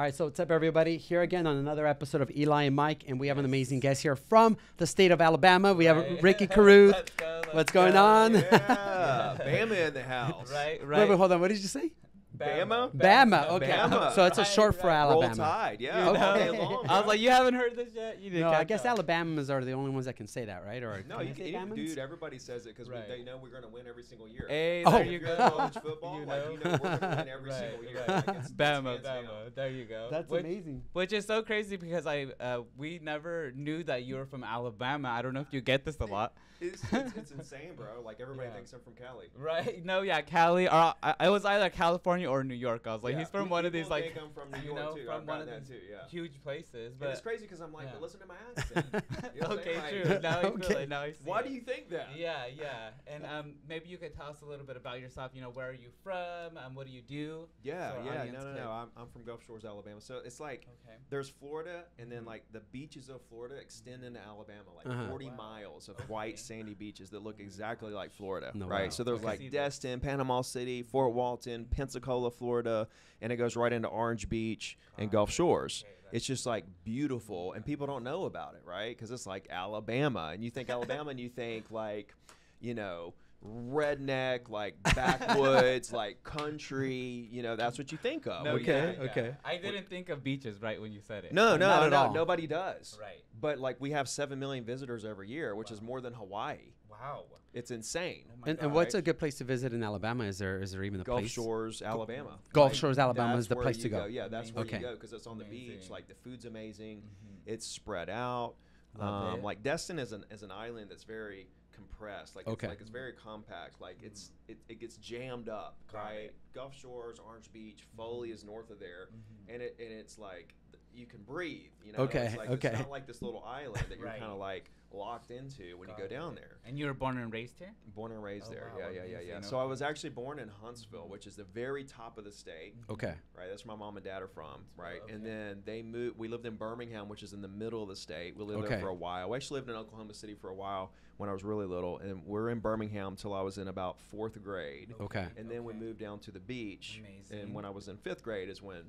All right, so what's up, everybody? Here again on another episode of Eli and Mike, and we have an amazing guest here from the state of Alabama. We have Right. Ricky Carruth. Let's go, let's What's going go. on? Yeah, Bama in the house. Right, Wait, right. wait, hold on. What did you say? Bama? Bama. Okay, Bama. so it's a short for right. Roll Alabama. Tide. Yeah. You know? day long, I was like, you haven't heard this yet? You didn't No, I guess up. Alabamans are the only ones that can say that, right? Or No, you I can, say dude. Everybody says it because Right. they know we're gonna win every single year. Hey, Oh. there If you go. college football, You like know? you know, we're gonna win every Right, single year. right. Like, it's- it's Bama, down. Bama. There you go. That's which, amazing. Which is so crazy because I uh, we never knew that you were from Alabama. I don't know if you get this a lot. It's, it's, it's insane, bro. Like everybody Yeah. thinks I'm from Cali. Right? No, yeah, Cali. Or I, I was either California or New York. I was like, Yeah. he's from Pe- one of these like think I'm from New you York know, too. from I've one of that these too. Yeah. huge places. And But it's crazy because I'm like, yeah. but listen to my accent. You know okay, saying? true. Like, Now I feel Okay. it. Now I see Why it. do you think that? Yeah, yeah. And um, maybe you could tell us a little bit about yourself. You know, where are you from? And what do you do? Yeah, So yeah, no, no, no. I'm, I'm from Gulf Shores, Alabama. So it's like Okay. there's Florida, and then Mhm. like the beaches of Florida extend into Alabama, like Uh-huh. 40 Wow. miles of Okay. white sandy beaches that look exactly like Florida, No right? way. So there's I can like that. Destin, Panama City, Fort Walton, Pensacola, Florida, and it goes right into Orange Beach and Got Gulf. Shores. Okay, It's just like beautiful, and people don't know about it, right? Because it's like Alabama, and you think Alabama, and you think like, you know, redneck, like backwoods, like country. You know, that's what you think of. No, when you Okay, yeah, yeah. okay. I didn't think of beaches right when you said it. No, no, Not at no, all. nobody does. Right. But like we have seven million visitors every year, which is more than Hawaii. Wow. It's insane. Oh And, and what's a good place to visit in Alabama? Is there is there even a Gulf place? Shores, Alabama. Gulf Like, Shores, Alabama that's is the place to go. Yeah, that's where Okay. you go because it's on the beach. Like the food's amazing. Mhm. It's spread out. Um, it. like Destin is an is an island that's very compressed. Like Okay. it's like it's very compact. Like it's it, it gets jammed up. Got right. it. Gulf Shores, Orange Beach, Foley is north of there, Mhm. and it and it's like you can breathe. You know. Okay, It's like, okay. It's not like this little island that you're Right. kind of like locked into when you Got go down it. there. And you were born and raised here? Born and raised Oh, there. wow, yeah, yeah, yeah, yeah. amazing. So I was actually born in Huntsville, which is the very top of the state. Okay. Right, that's where my mom and dad are from, right? And then they moved. We lived in Birmingham, which is in the middle of the state. We lived Okay. there for a while. We actually lived in Oklahoma City for a while when I was really little, and we are in Birmingham till I was in about fourth grade. Okay. And then we moved down to the beach, Amazing. and when I was in fifth grade is when,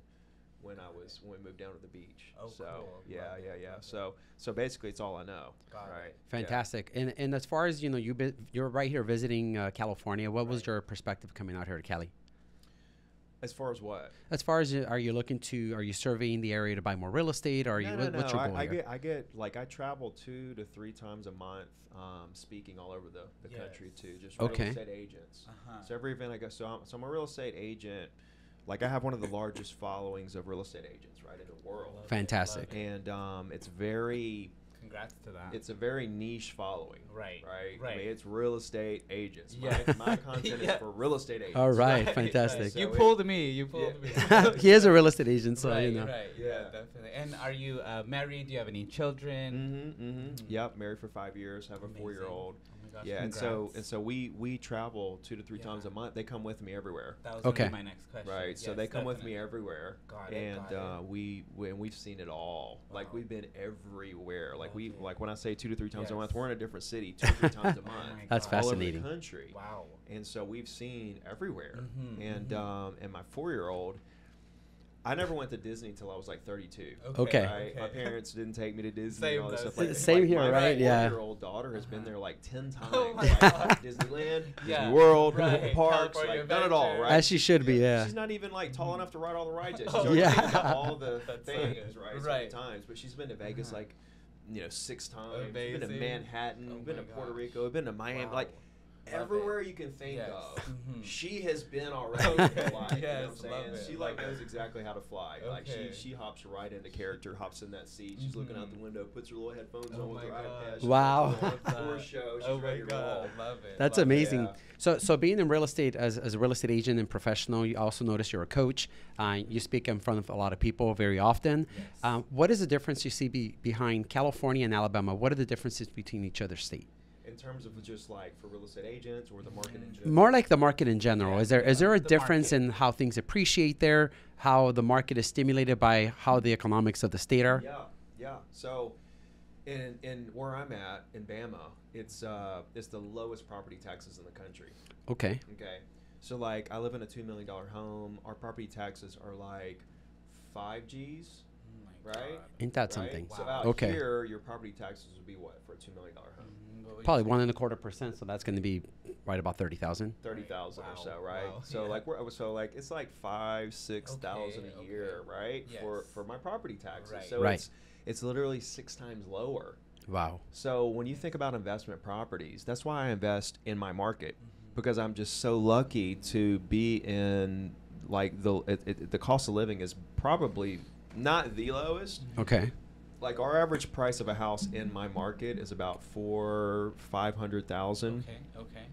when I was when we moved down to the beach. Oh, so cool. yeah, yeah, yeah. love. So so basically, it's all I know. Got it. right? Yeah. Fantastic. And and as far as you know, you bi- you're right here visiting uh, California. What was your perspective coming out here to Cali? As far as what? As far as are you looking to are you surveying the area to buy more real estate? Or are you no, what, no, what's no. your goal I, I get, I get, like, I travel two to three times a month, um, speaking all over the, the country Yes. too, just Okay. real estate agents. Uh-huh. So every event I go, so I'm, so I'm a real estate agent. Like I have one of the largest followings of real estate agents, right, in the world. Fantastic. it. And um, it's very, Congrats to that. it's a very niche following. Right, Right. I right. mean, it's real estate agents. Yeah. My, my content Yeah. is for real estate agents. All right, Right, fantastic. right. You So it- pulled me. You pulled Yeah. me. he is a real estate agent, so right, you know. right. Yeah. Yeah. definitely. And are you uh, married? Do you have any children? Mm-hmm, mm-hmm. Mhm. Yep, married for five years, have a Amazing. four-year-old. Oh Yeah, and so and so we we travel two to three times a month. They come with me everywhere. that was Okay. be my next question. Right, so they come with me everywhere, Got it, and got it. uh, we, we and we've seen it all. Like we've been everywhere. Like we like when I say two to three times a month, we're in a different city two to three times a Oh month, my That's God. all over the fascinating. country. Wow. And so we've seen everywhere. Mhm, and mhm. um, and my four year old, I never went to Disney until I was like thirty two. Okay. Right? My parents didn't take me to Disney Same and all this stuff like that. same Like, here, my right? Yeah. Four-year-old daughter has been there like ten times. Oh my like, God. Disneyland, Yeah, Disney World, right. parks, California like done it all, Adventure. As she should be, yeah. She's not even like tall enough to ride all the rides yet. She's Oh, Yeah. all the things, right? So Right. many times, but she's been to Vegas Uh-huh. like, you know, six times. Been to Manhattan. Oh been my to Puerto. Rico. Been to Miami. Wow. Like Love it. everywhere you can think Yes. of, Mhm. she has been already Okay. in life. you know what I'm saying? it, She love like it. knows exactly how to fly. Like she she hops right into character, hops in that seat. She's looking out the window, puts her little headphones Oh on with her gosh. iPad. Wow. watching Love the Tour that. show. She's oh my ready to roll. god, love it. That's love it. amazing. Yeah. So, so being in real estate as, as a real estate agent and professional, you also notice you're a coach. Uh, you speak in front of a lot of people very often. Yes. Um, what is the difference you see be, behind California and Alabama? What are the differences between each other state? In terms of just like for real estate agents or the market in general. More like the market in general. Yeah, is there is yeah, there a the difference market. in how things appreciate there? How the market is stimulated by how the economics of the state are? Yeah, yeah. So, in in where I'm at in Bama, it's uh it's the lowest property taxes in the country. Okay. Okay, so like I live in a two million dollar home. Our property taxes are like five G's, Oh right? God. Ain't that right? something? So out Okay. here, your property taxes would be what for a two million dollar home? What would you Probably one and a quarter percent, so that's going to be right about thirty thousand. Thirty thousand or so, right? wow, So yeah. like we're so like it's like five six thousand Okay, a okay. year, right? For for my property taxes. Right. So Right. it's it's literally six times lower. Wow. So when you think about investment properties, that's why I invest in my market Mm-hmm. because I'm just so lucky to be in like the it, it, the cost of living is probably not the lowest. Okay. Like our average price of a house in my market is about four five hundred thousand. Okay. Okay.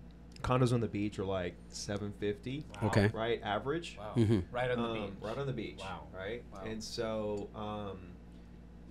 Condos on the beach are like seven fifty. Wow. Okay. Right, average. Wow. Mhm. Right on the Um, beach. Right on the beach. Wow. Right. Wow. And so, um,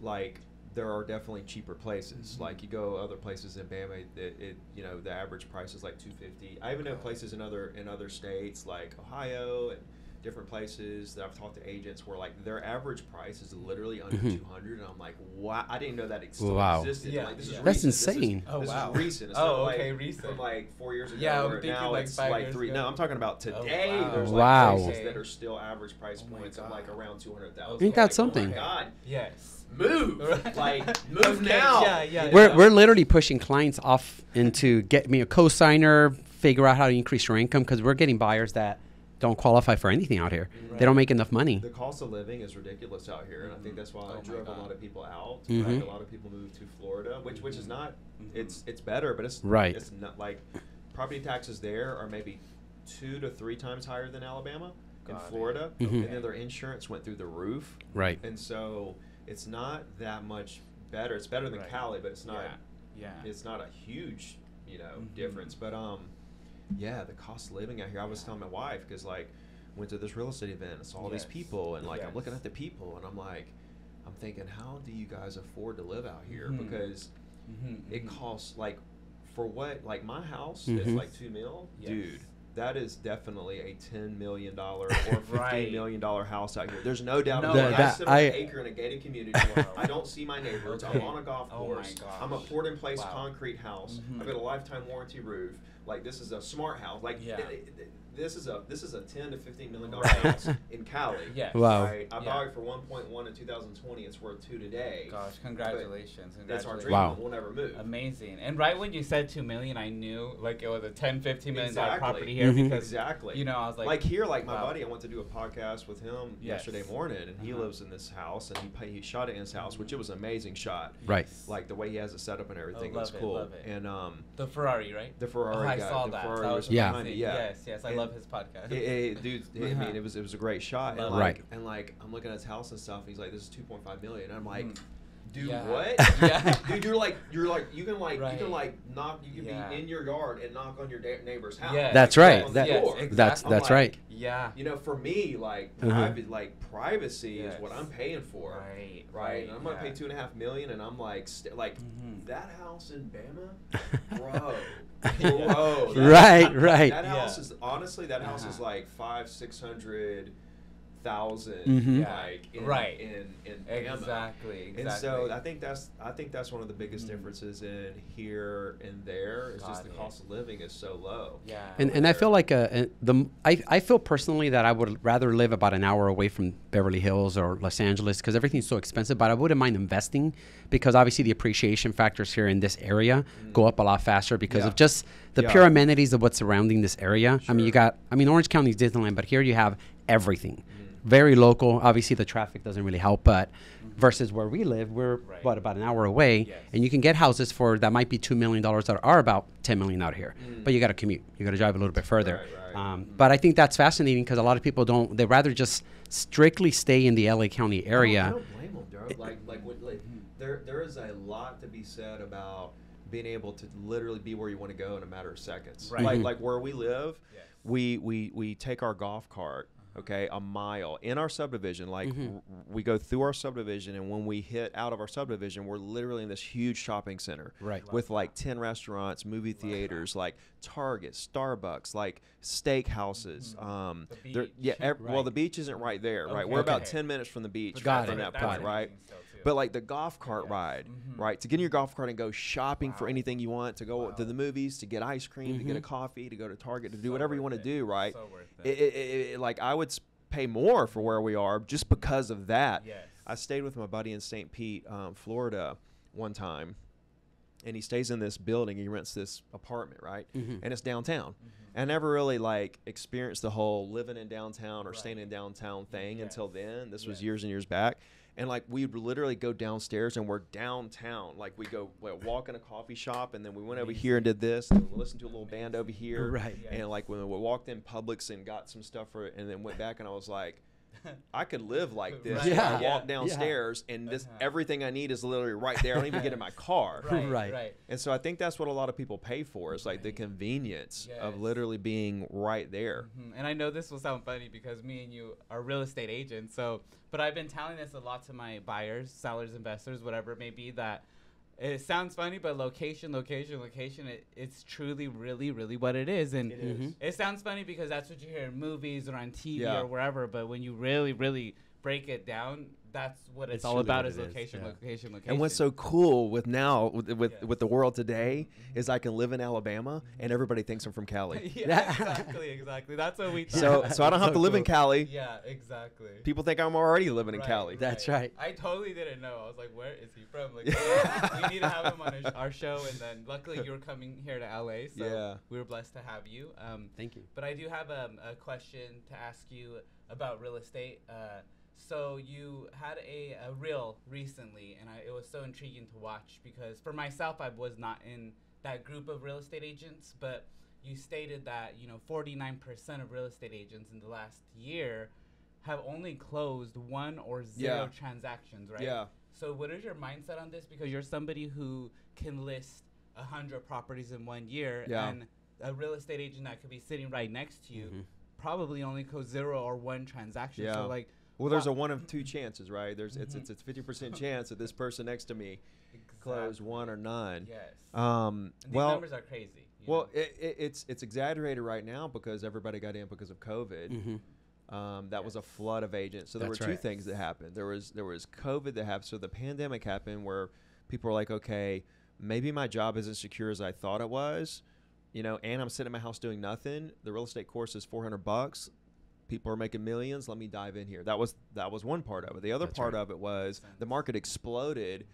like, there are definitely cheaper places. Mhm. Like, you go other places in Bama, it, it you know the average price is like two fifty. I even know places in other in other states like Ohio and different places that I've talked to agents where like their average price is literally under Mhm. two hundred, and I'm like, wow, I didn't know that ex- Wow. existed. Yeah, like, this yeah. is That's recent. This is- insane. Oh, this wow. is recent. It's Oh, okay, like recent. From like four years ago. Yeah, I'm thinking now like it's five like years three. ago. No, I'm talking about Oh, today. wow. There's Wow. places that are still average price Oh points of like around two hundred thousand. Ain't that like, something? Oh my God, Yes. move! like move Okay, now. yeah, yeah, We're, yeah. we're literally pushing clients off into get me a cosigner, figure out how to increase your income because we're getting buyers that don't qualify for anything out here. They don't make enough money. The cost of living is ridiculous out here, and I think that's why Oh I my drove a lot of people out. Mhm. Right? A lot of people move to Florida, which which is not. Mhm. It's it's better, but it's Right. It's not like property taxes there are maybe two to three times higher than Alabama in Got it. Florida, Mhm. and then their insurance went through the roof. Right. And so it's not that much better. It's better than Right. Cali, but it's not. Yeah. Yeah. It's not a huge, you know, Mhm. difference. But um, yeah, the cost of living out here. I was telling my wife because like went to this real estate event, and saw all these people, and like I'm looking at the people, and I'm like, I'm thinking, how do you guys afford to live out here? Mhm. Because Mhm, it mhm. costs like for what like my house is Mhm. like two mil, Yes. dude. That is definitely a ten million dollar or fifteen Right. million dollar house out here. There's no doubt. No, about it. I that- sit on I- an acre in a gated community. Wow. I don't see my neighbors. I'm on a golf Oh course. I'm a gosh. poured in place Wow. concrete house. I've got a lifetime warranty roof. Like this is a smart house. Like Yeah. th- th- th- this is a this is a ten to fifteen million dollar house in Cali. Yes. Wow. Right. I Yeah. bought it for 1.1 in 2020. It's worth two today. Gosh, congratulations. That's our dream. Wow. We'll never move. Amazing. And right when you said 2 million, I knew like it was a 10, 15 million dollar Exactly. property here Mhm. because Exactly. you know, I was like like here, like my wow. buddy, I went to do a podcast with him Yes. yesterday morning, and he Uh-huh. lives in this house, and he pay, he shot it in his house, which it was an amazing shot. Right. Like the way he has it set up and everything, it was love it, cool. love it. And um, the Ferrari, right? the Ferrari oh, I guy, saw that. Ferrari that was was Yeah. behind it, amazing. yeah. Yes, yes. I And love his podcast. It, it, dude, I mean, it was it was a great shot, and like, it. and like, I'm looking at his house and stuff. And he's like, "This is 2.5 million." And I'm like, hmm. "Dude, Yeah. what? Yeah. dude, you're like, you're like, you can like, you can like knock, you can Yeah. be in your yard and knock on your da- neighbor's house. Yes, That's right. That- yes, exactly. That's I'm that's like, right. Yeah. You know, for me, like Uh-huh. private, like privacy Yes. is what I'm paying for, Right. right? And I'm gonna yeah. pay two and a half million, and I'm like, st- like Mhm. that house in Bama, bro, bro. that- Right, right. That house Yeah. is honestly, that house is Uh-huh. like five, six hundred thousand, Mhm. Like in, Right. in in Bama. Exactly. Exactly. And so I think that's I think that's one of the biggest Mhm. differences in here and there is just Got the it. cost of living is so low. yeah. And, and I feel like uh uh the I, I feel personally that I would rather live about an hour away from Beverly Hills or Los Angeles because everything's so expensive. But I wouldn't mind investing because obviously the appreciation factors here in this area go up a lot faster because Yeah. of just the Yeah. pure amenities of what's surrounding this area. I mean, you got I mean Orange County's Disneyland, but here you have everything. Mm. Very local. Obviously, the traffic doesn't really help, but versus where we live, we're Right. what about an hour away, Yes. and you can get houses for that might be two million dollars that are about ten million out here, Mm. but you got to commute. You got to drive a little bit further. Right, right. Um, but I think that's fascinating because a lot of people don't. They rather just strictly stay in the LA County area. don't, I don't blame them, bro. Like, like, what, like there, there is a lot to be said about being able to literally be where you want to go in a matter of seconds. Right. Like, Mhm. like where we live, Yes. we we we take our golf cart. Okay, a mile in our subdivision. Like Mhm. r- we go through our subdivision, and when we hit out of our subdivision, we're literally in this huge shopping center Right. with like 10 restaurants, movie theaters, like Target, Starbucks, like steak houses. Mhm. Um, The there- yeah, beach. ev- well, the beach isn't right there, right? Okay. We're about Okay. 10 minutes from the beach But Got from it, that that's point, right? amazing still, too. But like the golf cart Yes. ride, Mhm. right? To get in your golf cart and go shopping for anything you want, to go Wow. to the movies, to get ice cream, to get a Mhm. coffee, to go to Target, to do whatever you want to do, right? So It, it, it, like I would, pay more for where we are just because of that. Yes. I stayed with my buddy in St. Pete, um, Florida, one time, and he stays in this building. He rents this apartment, right? Mhm. And it's downtown. Mm-hmm. I never really like experienced the whole living in downtown or Right. staying in downtown thing Yes. until then. This was years and years back. And like we'd literally go downstairs and we're downtown. Like we go like, walk in a coffee shop and then we went over here and did this and we listened to a little band over here. Right. And like when we walked in Publix and got some stuff for it and then went back and I was like, I could live like this. Right. where I Yeah. walk Yeah. downstairs and this Uh-huh. everything I need is literally right there. I don't even get in my car. Right, Right. right. And so I think that's what a lot of people pay for is like the Right. convenience of literally being right there. Mhm. And I know this will sound funny because me and you are real estate agents. So, but I've been telling this a lot to my buyers, sellers, investors, whatever it may be. That it sounds funny, but location, location, location. It, it's truly, really, really what it is. And It is. Mhm. it sounds funny because that's what you hear in movies or on TV Yeah. or wherever. But when you really, really break it down, that's what it's, It's all about what is it is, location, yeah. location, location. And what's so cool with now with with, Yes. with the world today is I can live in Alabama and everybody thinks I'm from Cali. yeah, exactly, exactly. That's what we. thought. So so I don't have So to live in. Cali. Yeah, exactly. People think I'm already living in Right, Cali. That's right. I totally didn't know. I was like, where is he from? Like, we need to have him on our, our show. And then luckily you were coming here to LA. So Yeah. we were blessed to have you. Um, Thank you. but I do have um, a question to ask you about real estate. Uh, so you had a, a reel recently, and I, it was so intriguing to watch because for myself, I was not in that group of real estate agents, but you stated that you know 49% of real estate agents in the last year have only closed one or zero Yeah. transactions, right? Yeah. So what is your mindset on this? Because you're somebody who can list a hundred properties in one year, Yeah. and a real estate agent that could be sitting right next to you Mhm. probably only closed zero or one transaction. Yeah. So like, Well, there's a one of two chances, right? There's it's Mhm. it's it's fifty percent chance that this person next to me closed Exactly. one or none. Yes. Um, And these well, numbers are crazy. you well, it, it, it's it's exaggerated right now because everybody got in because of COVID. Mhm. Um, that was a flood of agents. So there That's were two right. things that happened. There was there was COVID that happened. So the pandemic happened where people were like, okay, maybe my job isn't secure as I thought it was, you know, and I'm sitting in my house doing nothing. The real estate course is 400 bucks. People are making millions. Let me dive in here. That was that was one part of it. The other That's part right. of it was the market exploded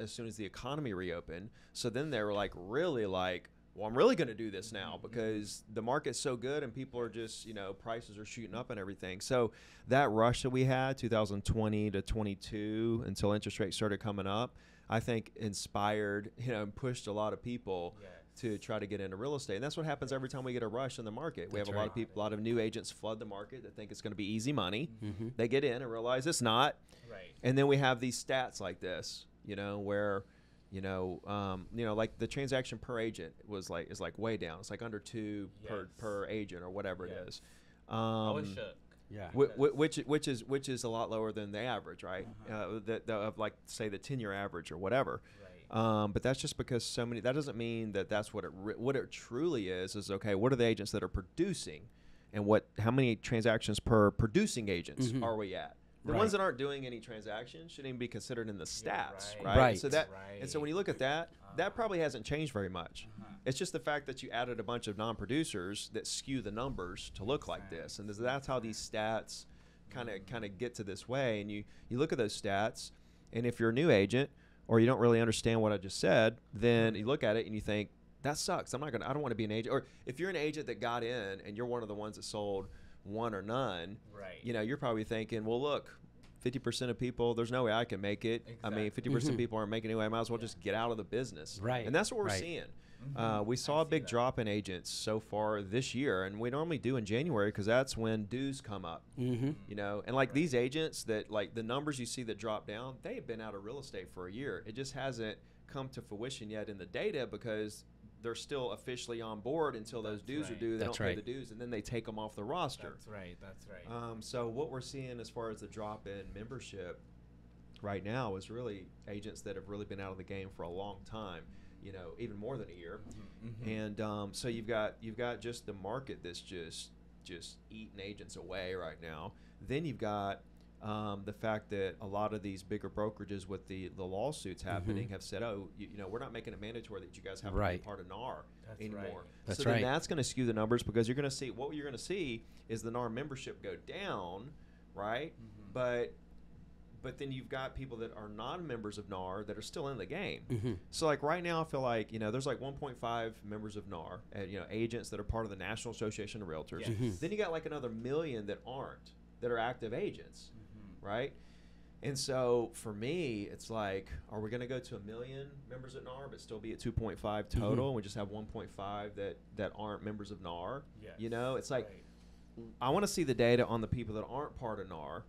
as soon as the economy reopened. So then they were like really like, well, I'm really going to do this now Mhm, mhm. because the market's so good and people are just, you know, prices are shooting up and everything. So that rush that we had 2020 to 22 until interest rates started coming up, I think inspired, you know, and pushed a lot of people Yes. To try to get into real estate. And that's what happens every time we get a rush in the market. We That's have a lot of people, a lot of new agents flood the market that think it's going to be easy money. Mhm. They get in and realize it's not. Right. And then we have these stats like this, you know, where, you know, um, you know, like the transaction per agent was like is like way down. It's like under two per Yes. per agent or whatever Yes. it is. I was Um, shook. Yeah. whi- whi- which which is which is a lot lower than the average, right? Uh-huh. Uh, the, the, of like say the ten year average or whatever. Right. Um, but that's just because so many. That doesn't mean that that's what it re- what it truly is. Is okay. What are the agents that are producing, and what how many transactions per producing agents Mhm. are we at? The Right. ones that aren't doing any transactions shouldn't even be considered in the stats, right. right? Right. So that and so when you look at that, that probably hasn't changed very much. Uh-huh. It's just the fact that you added a bunch of non-producers that skew the numbers to look like this, and that's how these stats kind of kind of get to this way. And you you look at those stats, and if you're a new agent or you don't really understand what I just said, then you look at it and you think that sucks. I'm not gonna. I don't want to be an agent. Or if you're an agent that got in and you're one of the ones that sold one or none, Right. you know, you're probably thinking, well, look. 50% of people, there's no way I can make it. I mean, 50% Mhm. people aren't making it anyway. I might as well Yeah. just get out of the business. Right, And that's what we're right. seeing. Mhm. Uh, we saw a big drop in agents so far this year, and we normally do in January because that's when dues come up. Mhm. You know, and like Right. these agents that like the numbers you see that drop down, they've been out of real estate for a year. It just hasn't come to fruition yet in the data because they're still officially on board until those That's dues are right. due. They That's don't pay the dues, and then they take them off the roster. That's right. That's right. Um, so what we're seeing as far as the drop in membership right now is really agents that have really been out of the game for a long time. You know, even more than a year. Mhm. And um, so you've got you've got just the market that's just just eating agents away right now. Then you've got um, the fact that a lot of these bigger brokerages with the, the lawsuits happening have said, oh, you, you know, we're not making it mandatory that you guys have to Right. be part of NAR That's anymore. right. That's so then that's going to skew the numbers because you're going to see what you're going to see is the NAR membership go down, right? Mhm. But but then you've got people that are non-members of NAR that are still in the game. hmm So like right now, I feel like you know there's like 1.5 members of NAR, and you know agents that are part of the National Association of Realtors. Yes. Mhm. Then you got like another million that aren't, that are active agents, Mhm. right? And so for me, it's like, are we going to go to a million members at NAR, but still be at 2.5 total, and we just have 1.5 that that aren't members of NAR? Yes. You know, it's like Right. I want to see the data on the people that aren't part of NAR.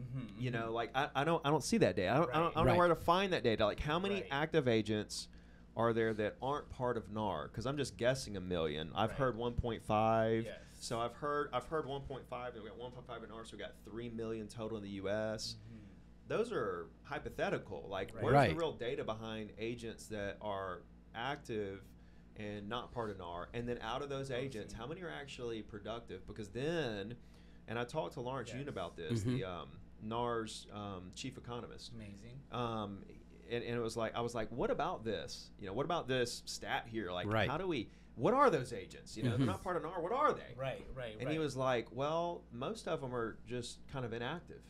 Mhm. Mhm. You know, Mhm. like I, I don't I don't see that data. I don't, I don't, I don't Right. know where to find that data. Like how many Right. active agents are there that aren't part of NAR? Because I'm just guessing a million. I've Right. heard 1.5. Yes. So I've heard I've heard 1.5 and we got 1.5 in NAR, so we got three million total in the U.S. Mhm. Those are hypothetical. Like Right. where's Right. the real data behind agents that are active? And not part of NAR, and then out of those agents, how many are actually productive? Because then, and I talked to Lawrence Yes. Yun about this, Mhm. the um, NAR's um, chief economist. Amazing. Um, and, and it was like I was like, what about this? You know, what about this stat here? Like, Right. how do we? What are those agents? You know, they're not part of NAR. What are they? Right. Right. And right. he was like, well, most of them are just kind of inactive,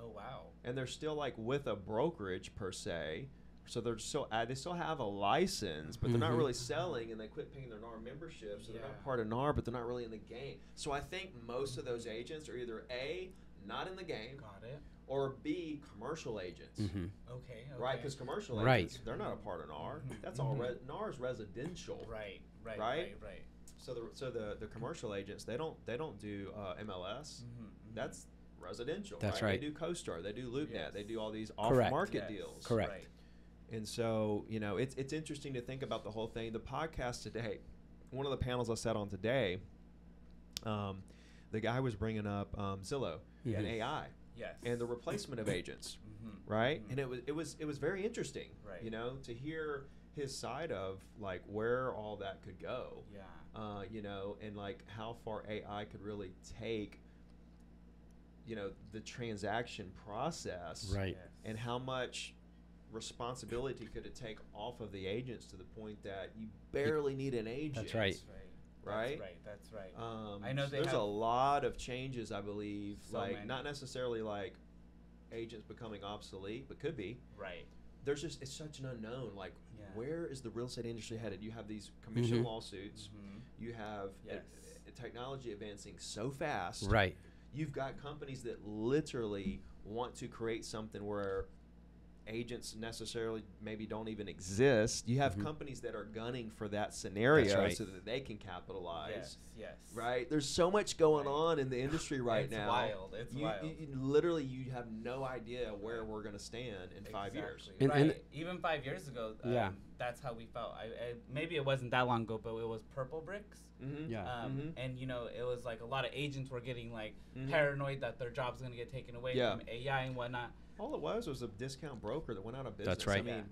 Oh wow. and they're still like with a brokerage per se. So they're still uh, they still have a license, but they're not really selling, and they quit paying their NAR membership, so they're not part of NAR, but they're not really in the game. So I think most of those agents are either a not in the game, Got it. or B commercial agents. hmm Okay. okay. Right, because commercial Right. agents, they're not a part of NAR. Mhm, That's all. mhm. Re- NAR's residential. Right. Right. Right? Right. Right. So the so the, the commercial agents, they don't they don't do uh, MLS. Mhm, mhm. That's residential. That's right. right. They do CoStar. They do LoopNet. Yes. They do all these Correct. off market Yes, deals. Correct. Right. And so you know, it's it's interesting to think about the whole thing. The podcast today, one of the panels I sat on today, um, the guy was bringing up um, Zillow and Mhm. AI Yes. and the replacement of agents. Mhm, right? mhm. And it was it was it was very interesting, Right. You know, to hear his side of like where all that could go, Yeah. uh, you know, and like how far AI could really take, you know, the transaction process, Right. Yes. And how much responsibility could it take off of the agents to the point that you barely need an agent, That's right. That's right. Right? That's right. That's right. Um, I know they there's have- a lot of changes, I believe, So like many. not necessarily like agents becoming obsolete, but could be right. there's just it's such an unknown. Like, Yeah. where is the real estate industry headed? You have these commission Mhm. lawsuits. Mhm. You have uh, Yes. uh, technology advancing so fast. Right. You've got companies that literally want to create something where agents necessarily maybe don't even exist. You have Mhm. companies that are gunning for that scenario right. so that they can capitalize. Yes. Yes. Right? There's so much going Right. on in the industry right now. It's now. wild. It's you, wild. you- you- literally, you have no idea where we're going to stand in five years. Exactly. And- and- right. Even five years ago, um, Yeah. that's how we felt. I, I maybe it wasn't that long ago, but it was Purplebricks. Mm-hmm. Yeah. Um, Mhm. And you know, it was like a lot of agents were getting like Mhm. paranoid that their job's gonna get taken away Yeah. from AI and whatnot. All it was was a discount broker that went out of business. That's right. I mean, Yeah.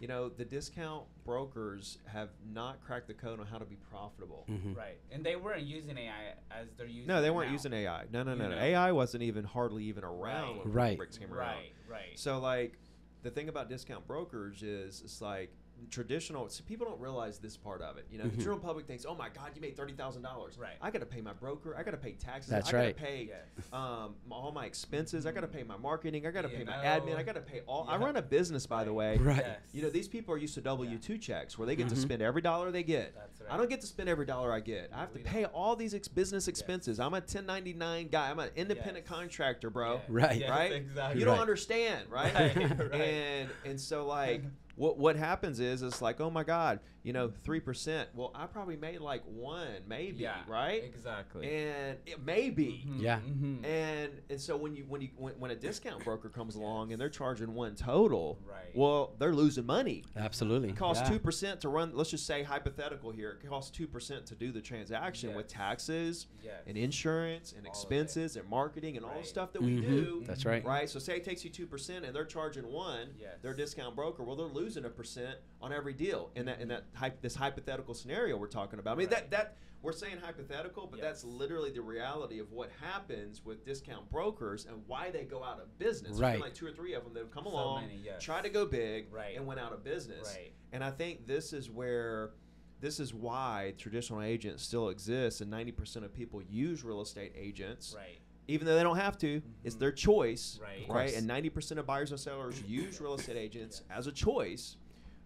you know, the discount brokers have not cracked the code on how to be profitable. Mhm. Right. And they weren't using AI as they're using. No, they weren't now. using AI. No, no, You no, no. know? AI wasn't even hardly even around Right. when Right. Bricks came around. Right. Right. So like, the thing about discount brokers is it's like traditional. So people don't realize this part of it. You know, the Mhm. general public thinks, "Oh my God, you made thirty thousand dollars. Right. I got to pay my broker. I got to pay taxes. That's I got right. to pay Yes. um, all my expenses. I got to pay my marketing. I got to pay my admin. I got to pay all. I run a business, by the way. Right. Yes. You know, these people are used to W two checks where they get to Mhm. spend every dollar they get. That's right. I don't get to spend every dollar I get. I have to pay don't. all these ex- business expenses. I'm a 1099 guy. I'm an independent Yes. contractor, bro. Yeah. Right. Yes, Right? Exactly. You don't understand, right? Right, right. And and so like what what happens is it's like, oh my God, you know, three percent. Well, I probably made like one, maybe, Yeah. right? Exactly. And it maybe. Mhm, Yeah. mhm. And and so when you when you when, when a discount broker comes along and they're charging one total, Right. well, they're losing money. Absolutely. It costs Yeah. two percent to run. Let's just say hypothetical here. It costs two percent to do the transaction with taxes Yes. and insurance and All expenses and marketing and all the stuff that we Mhm. do. That's right. Right. So say it takes you two percent and they're charging one. Yes. Their discount broker. Well, they're losing a percent on every deal, in that and that this hypothetical scenario we're talking about. I mean Right. that that we're saying hypothetical, but that's literally the reality of what happens with discount brokers and why they go out of business. Right. like two or three of them that have come So along, many, yes. try to go big, Right. and went out of business. Right. And I think this is where this is why traditional agents still exist and 90% of people use real estate agents Right. even though they don't have to it's Mhm. their choice Right. Right and 90% of buyers and sellers use real estate agents as a choice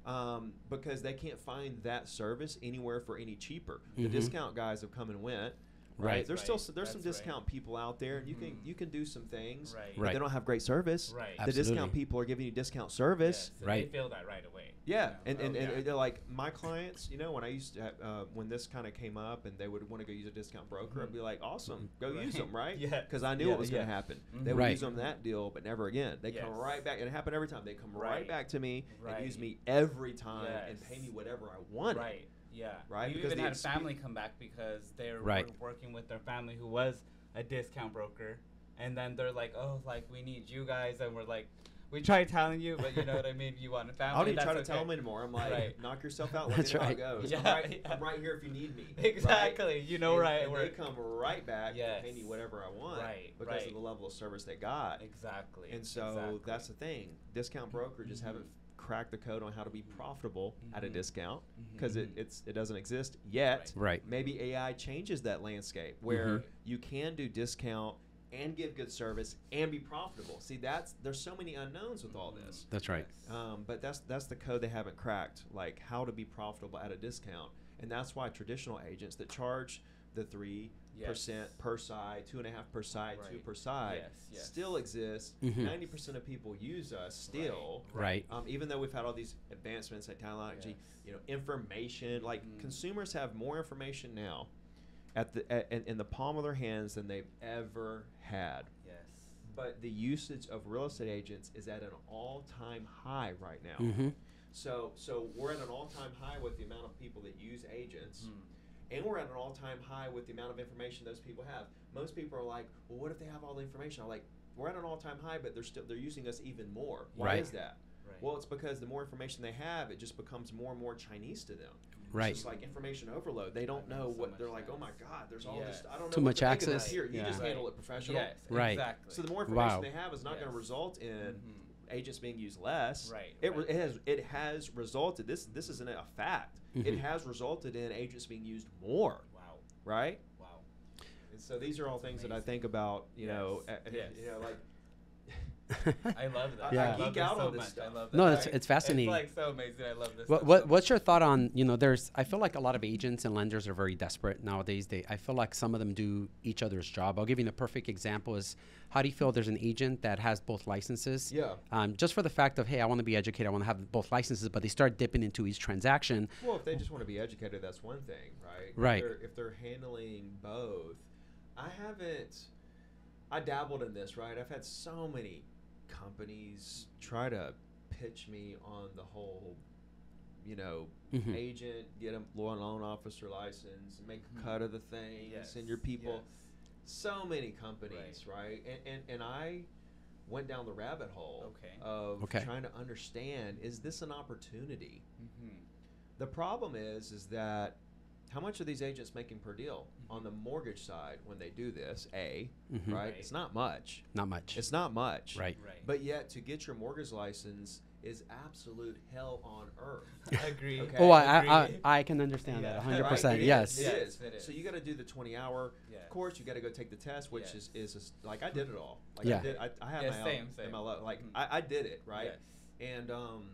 um, because they can't find that service anywhere for any cheaper the Mhm. discount guys have come and went right, Right. there's Right. still s- there's some That's right. discount people out there and you can Mhm. you can do some things Right. but Right. they don't have great service Right. the discount people are giving you discount service Yes, Right. They feel that right away. Yeah, You know? and, and, Oh, yeah. they're like my clients, you know, when I used to, have, uh, when this kind of came up and they would want to go use a discount broker, I'd Mhm. be like, awesome, go Right. use them, right? Yeah. Because I knew Yeah, it was going to happen. They Mhm. would Right. use them that deal, but never again. They come right back, and it happened every time. They come right, Right. back to me and use me every time and pay me whatever I wanted. Right. Yeah. Right, You because even had expe- family come back because they were Right. working with their family who was a discount broker, and then they're like, "Oh, like we need you guys," and we're like, "We tried telling you, but you know what I mean. You want a family." I don't even try to that's tell okay." them anymore. I'm like, Right. knock yourself out. Let That's me right. how it goes. Yeah, I'm, right, yeah. I'm right here if you need me. right? Exactly. You know and, where and they come right back and pay me whatever I want Right, because right. of the level of service they got. Exactly. And so exactly. that's the thing. Discount broker just Mhm. haven't cracked the code on how to be profitable at a Mhm. discount because it, it's it doesn't exist yet. Right. Maybe AI changes that landscape where Mhm. you can do discount and give good service and be profitable. See, that's there's so many unknowns with all this. That's right. Um, but that's that's the code they haven't cracked, like how to be profitable at a discount, and that's why traditional agents that charge the three percent Yes. per side, two and a half per side, two Right. per side, Yes, yes. still exist. Mhm. 90 percent of people use us still. Right. Um, even though we've had all these advancements in technology, Yes. you know, information, like Mhm. consumers have more information now at the at, in, in the palm of their hands than they've ever had. Yes. But the usage of real estate agents is at an all-time high right now. Mm-hmm. So so we're at an all-time high with the amount of people that use agents. Mhm. And we're at an all-time high with the amount of information those people have. Most people are like, "Well, what if they have all the information?" I'm like, "We're at an all-time high, but they're still they're using us even more. Why Right. is that?" Right. Well, it's because the more information they have, it just becomes more and more Chinese to them. Right. It's just like information overload. They don't know so what they're like. Oh my God, there's all this. Yes. I don't know. Too much to think about access. Here, you Yeah. just Right. handle it professional. Yes. Right. Exactly. So the more information Wow. they have is not going to result in Mhm. agents being used less. Right, It, right. it has it has resulted. This this isn't a fact. It Mhm. has resulted in agents being used more. Wow. Right. Wow. And so these are all That's things that I think about. You know, Yes, uh, yes. you know, like I love that. Yeah. I love geek out so on this much. stuff. I love that. No, it's- it's fascinating. It's like so amazing. I love this. What, stuff what so what's your thought on you know there's I feel like a lot of agents and lenders are very desperate nowadays they I feel like some of them do each other's job I'll give you the perfect example is how do you feel there's an agent that has both licenses Yeah. um, just for the fact of hey I want to be educated I want to have both licenses but they start dipping into each transaction Well, if they just want to be educated, that's one thing, right? Right. If they're, if they're handling both, I haven't. I dabbled in this, right? I've had so many companies try to pitch me on the whole, you know, Mhm. agent, get a loan loan officer license, make a Mhm. cut of the thing, Yes, send your people. yes. So many companies, right? And, and and I went down the rabbit hole Okay. of Okay. trying to understand: is this an opportunity? Mhm. The problem is, is that how much are these agents making per deal on the mortgage side when they do this? A, Mhm. right? Right. It's not much. not much It's not much. right Right. But yet, to get your mortgage license is absolute hell on earth. I agree. Okay. oh I, I, Agree. I I can understand Yeah. that 100% It is, yes It Yes, is. it is. So you got to do the 20 hour. Yes. Of course, you got to go take the test, which Yes. is, is is like I did it all. Like Yeah. I did. I, I have Yeah, my same, own same. MLO. Like Mhm. I, I did it right. Yes. and um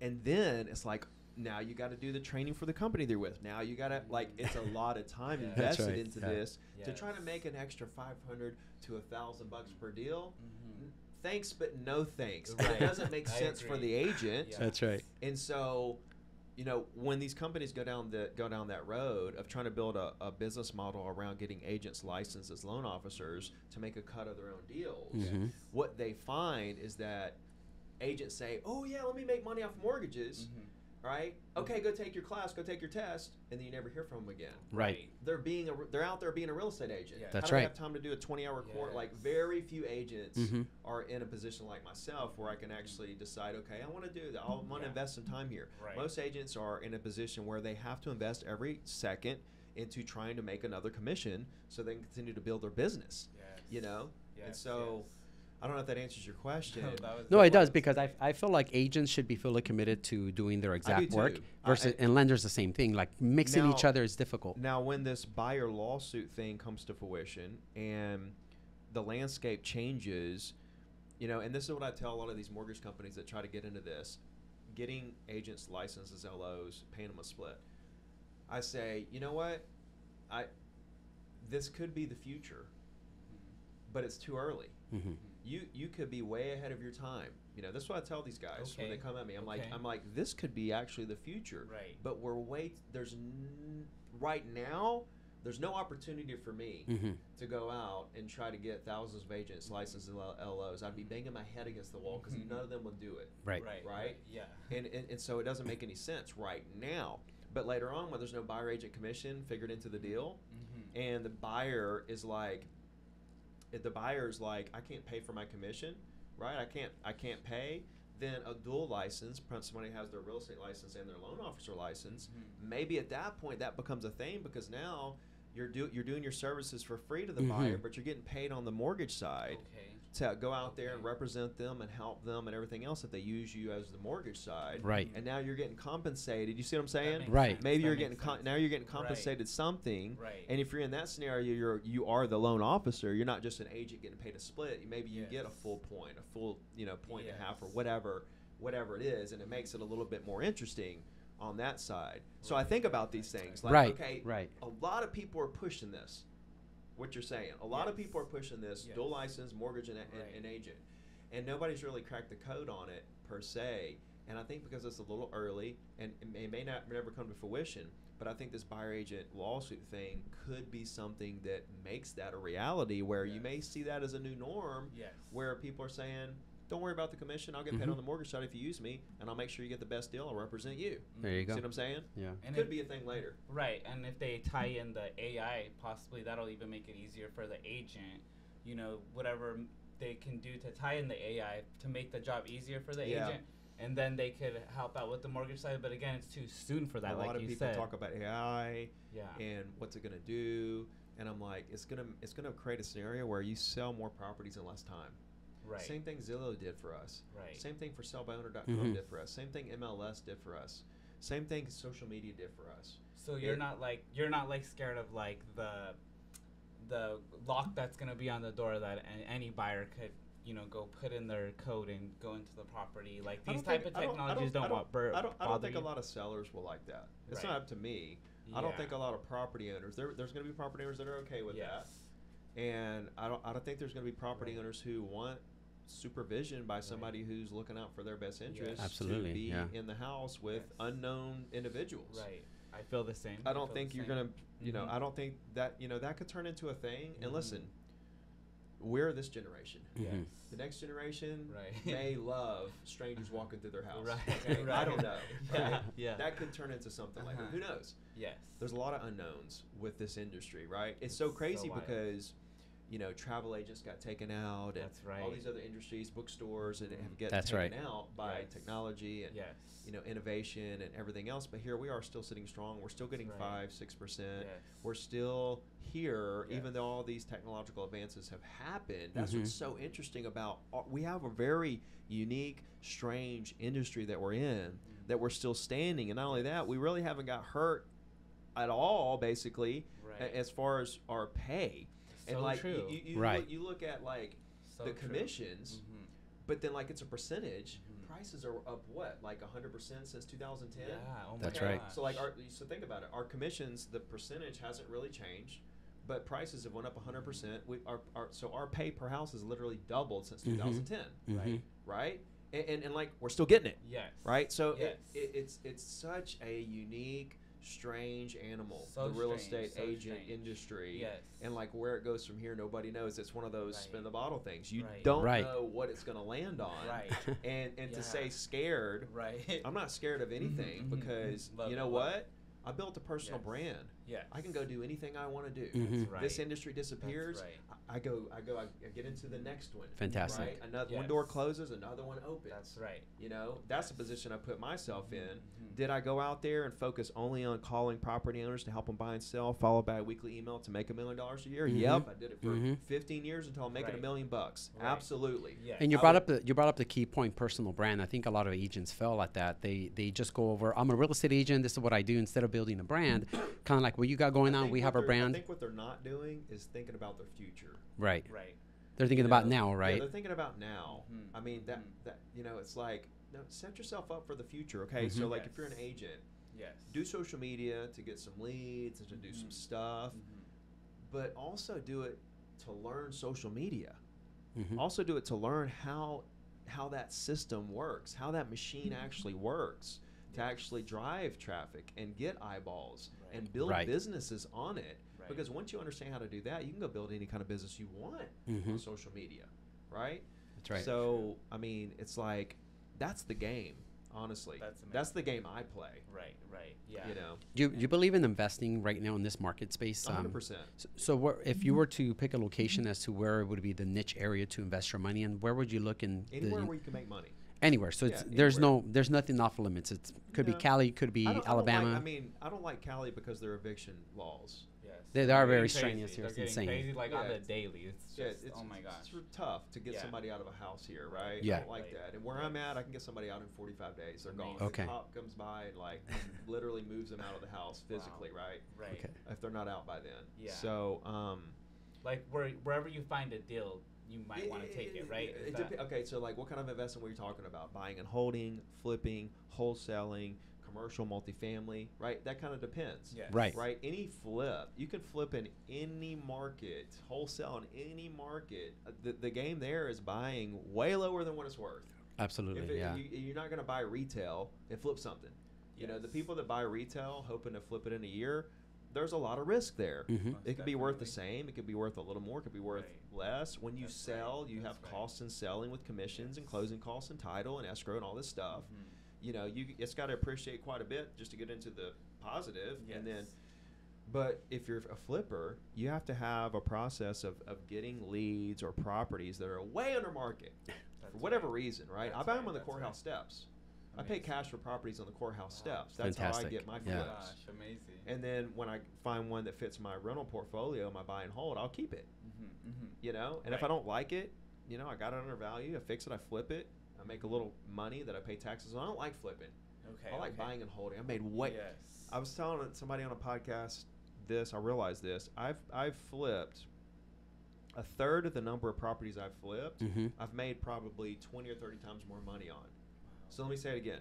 and then it's like now you got to do the training for the company they're with now you got to like it's a lot of time Yeah. Invested right, into yeah. this to try to make an extra 500 to a thousand bucks per deal Mhm. thanks but no thanks Right. it doesn't make I sense for the agent Yeah. that's right and so you know when these companies go down the go down that road of trying to build a, a business model around getting agents licensed as loan officers to make a cut of their own deals Mhm. what they find is that agents say, "Oh yeah, let me make money off mortgages," Mhm. Right? Okay, go take your class, go take your test, and then you never hear from them again. Right. They're being a, they're out there being a real estate agent. Yeah. How That's do I right. have time to do a 20 hour course? Like very few agents Mhm. are in a position like myself where I can actually decide, okay, I want to do that. I want to Yeah. invest some time here. Right. Most agents are in a position where they have to invest every second into trying to make another commission so they can continue to build their business. Yes. You know, Yes. and so yes. I don't know if that answers your question. No, that was- No, that it does because I, I feel like agents should be fully committed to doing their exact work too. Versus I- and lenders the same thing. Like mixing each other is difficult. Now, when this buyer lawsuit thing comes to fruition and the landscape changes, you know, and this is what I tell a lot of these mortgage companies that try to get into this getting agents licenses, as LOs, paying them a split. I say, you know what? I this could be the future, but it's too early. hmm You you could be way ahead of your time. You know, that's what I tell these guys when they come at me. I'm like I'm like this could be actually the future. Right. But we're way there's n- right now there's no opportunity for me hmm to go out and try to get thousands of agents licensed as L- LOs. I'd be banging my head against the wall because Mhm. none of them would do it. Right. Right. Right? Yeah. And, and and so it doesn't make any sense right now. But later on, when there's no buyer agent commission figured into the deal, Mm-hmm. and the buyer is like if the buyer's like i can't pay for my commission right i can't i can't pay then a dual license somebody has their real estate license and their loan officer license Mhm. maybe at that point that becomes a thing because now you're do, you're doing your services for free to the Mhm. buyer but you're getting paid on the mortgage side Okay. To go out there and represent them and help them and everything else if they use you as the mortgage side Right. and now you're getting compensated you see what i'm saying Right. sense. maybe That you're getting con- sense. now you're getting Right. compensated something Right. and if you're in that scenario, you're you are the loan officer. You're not just an agent getting paid a split. Maybe you get a full point, a full you know point and a half, or whatever, whatever it is, and it makes it a little bit more interesting on that side. So I think about these things right. like Right, okay, right. a lot of people are pushing this. What you're saying, a lot of people are pushing this Yes. dual license, mortgage, and, and, Right. and agent, and nobody's really cracked the code on it per se. And I think because it's a little early, and it may, may not never come to fruition, but I think this buyer agent lawsuit thing could be something that makes that a reality, where you may see that as a new norm, Yes. where people are saying, "Don't worry about the commission. I'll get paid Mhm. on the mortgage side if you use me, and I'll make sure you get the best deal. I'll represent you." There you go. See what I'm saying? Yeah. And it could if- be a thing later. Right, and if they tie in the AI, possibly that'll even make it easier for the agent. You know, whatever they can do to tie in the AI to make the job easier for the Yeah. agent, and then they could help out with the mortgage side. But again, it's too soon for that. Like a like lot of you people said. talk about AI yeah. and what's it gonna do, and I'm like, it's gonna it's gonna create a scenario where you sell more properties in less time. Right. Same thing Zillow did for us. Right. Same thing forsalebyowner.com Mhm. did for us. Same thing MLS did for us. Same thing social media did for us. So you're It- not like you're not like scared of like the the lock that's gonna be on the door that a- any buyer could you know go put in their code and go into the property. Like these type think- of I don't- I technologies don't, I want bur- I don't, I don't bother think a lot of sellers will like that. It's Right. not up to me. I don't think a lot of property owners. There, there's going to be property owners that are okay with yes. that, and I don't. I don't think there's going to be property Right. owners who want supervision by somebody who's looking out for their best interests Absolutely, to be yeah. in the house with Yes. unknown individuals. Right. I feel the same. I don't feel think you're gonna, you know, Mhm. I don't think that you know that could turn into a thing. And Mhm. listen, we're this generation. Yes. Mhm. The next generation Right. may love strangers walking through their house. Right. okay? I don't know. Yeah. right? Yeah. That could turn into something like Uh-huh. that. Who knows? yes. There's a lot of unknowns with this industry, right? It's so It's so crazy wild. because, you know, travel agents got taken out, and That's all right. these other industries, bookstores, and have get That's taken right. out by Yes. technology and Yes. you know innovation and everything else. But here we are, still sitting strong. We're still getting right. five, six percent. Yes. We're still here, Yes. even though all these technological advances have happened. That's Mhm. what's so interesting about. our- We have a very unique, strange industry that we're in Mhm. that we're still standing, and not only that, we really haven't got hurt at all, basically, a- as far as our pay. And So like true. you, you, you Right. look, you look at like So the true. commissions, Mhm. but then like it's a percentage. Mhm. Prices are up what like hundred percent since 2010. Yeah. Oh my That's right. So like our so think about it. Our commissions, the percentage hasn't really changed, but prices have went up 100 percent. We our, our so our pay per house has literally doubled since Mhm. 2010, Mhm. Right. right? And, and and like we're still getting it, Yes. right? So Yes. it, it, it's it's such a unique strange animal, So the real strange, estate so agent strange. industry. Yes. And like where it goes from here, nobody knows. It's one of those Right. spin the bottle things. You Right. don't Right. know what it's going to land on. Right. And and to say scared, right. I'm not scared of anything mhm, because. You know love what? I built a personal Yes. brand. yes. I can go do anything I want to do. Mhm. Right. This industry disappears. Right. I, I go, I go, I, I get into the next one. Fantastic. Right? Another one door closes, another one opens. That's right. You know, that's the position I put myself in. Mhm. Did I go out there and focus only on calling property owners to help them buy and sell, followed by a weekly email to make a million dollars a year? Mhm. Yep, I did it for Mhm. 15 years until I'm making a million bucks. Right. Absolutely. Yes. And you I brought would- up the you brought up the key point, personal brand. I think a lot of agents fail at that. They they just go over, I'm a real estate agent. This is what I do. Instead of building a brand, kind of like what you got going I on. We have our they're- I think what they're not doing is thinking about their future. Right? Right. They're thinking you about know? now, Yeah, right? they're thinking about now. Mhm. I mean that that you know, it's like no, set yourself up for the future. Okay, so Mhm. like if you're an agent, Yes. do social media to get some leads and to do some Mhm. stuff, Mhm. but also do it to learn social media. Mhm. Also do it to learn how how that system works, how that machine actually works to actually drive traffic and get eyeballs and build Right. businesses on it. Right. Because once you understand how to do that, you can go build any kind of business you want on Mhm. social media, right? That's right. So, I mean, it's like that's the game, honestly. That's That's the game I play, Right. Right. Yeah. you know. do you, do you believe in investing right now in this market space? 100%. So, so where, if you were to pick a location as to where it would be the niche area to invest your money in, where would you look in? Anywhere the, where you can make money. anywhere. So it's Yeah, there's anywhere. no there's nothing off limits. It could be Cali, could be I don't- I like- Alabama. I mean, I don't like Cali because their eviction laws. Yes. They- they They're very crazy. strenuous here. They're It's insane. Crazy, like on the it's- daily. It's Yeah, just it's, oh my it's- gosh. It's tough to get Yeah. somebody out of a house here, right? Yeah. I don't like Right. that. And where I'm at, I can get somebody out in 45 days. They're gone. Okay. The cop comes by and like literally moves them out of the house physically, right? Right. Okay. If they're not out by then. Yeah. So, um, Like where wherever you find a deal, you might want to take it, right? Is It that- depe- okay, so like, what kind of investment were you talking about? Buying and holding, flipping, wholesaling, commercial, multifamily, right? That kind of depends. Yes. Right. Right. Any flip, you can flip in any market, wholesale in any market. Uh, The, the game there is buying way lower than what it's worth. Absolutely, If it, yeah. you, you're not going to buy retail and flip something. You know, the people that buy retail hoping to flip it in a year, there's a lot of risk there. hmm It could be worth the same. It could be worth a little more. It could be worth Right. less. When you That's right. sell, you That's have right. costs in selling with commissions and closing costs and title and escrow and all this stuff. Mhm. You know, you it's got to appreciate quite a bit just to get into the positive. positive, and then. But if you're a flipper, you have to have a process of, of getting leads or properties that are way under market That's for whatever right. reason, right? I That's buy them on the that's courthouse right. steps. I pay cash for properties on the courthouse Wow. steps. That's how I get my Yeah. Gosh, amazing. And then when I find one that fits my rental portfolio, my buy and hold, I'll keep it. Mhm, mhm. You know, and if I don't like it, you know, I got it under value. I fix it. I flip it. I make a little money that I pay taxes on. I don't like flipping. Okay. I like okay. buying and holding. I made way. Yes. I was telling somebody on a podcast this. I realized this. I've I've flipped a third of the number of properties I've flipped. hmm I've made probably twenty or thirty times more money on. So let me say it again.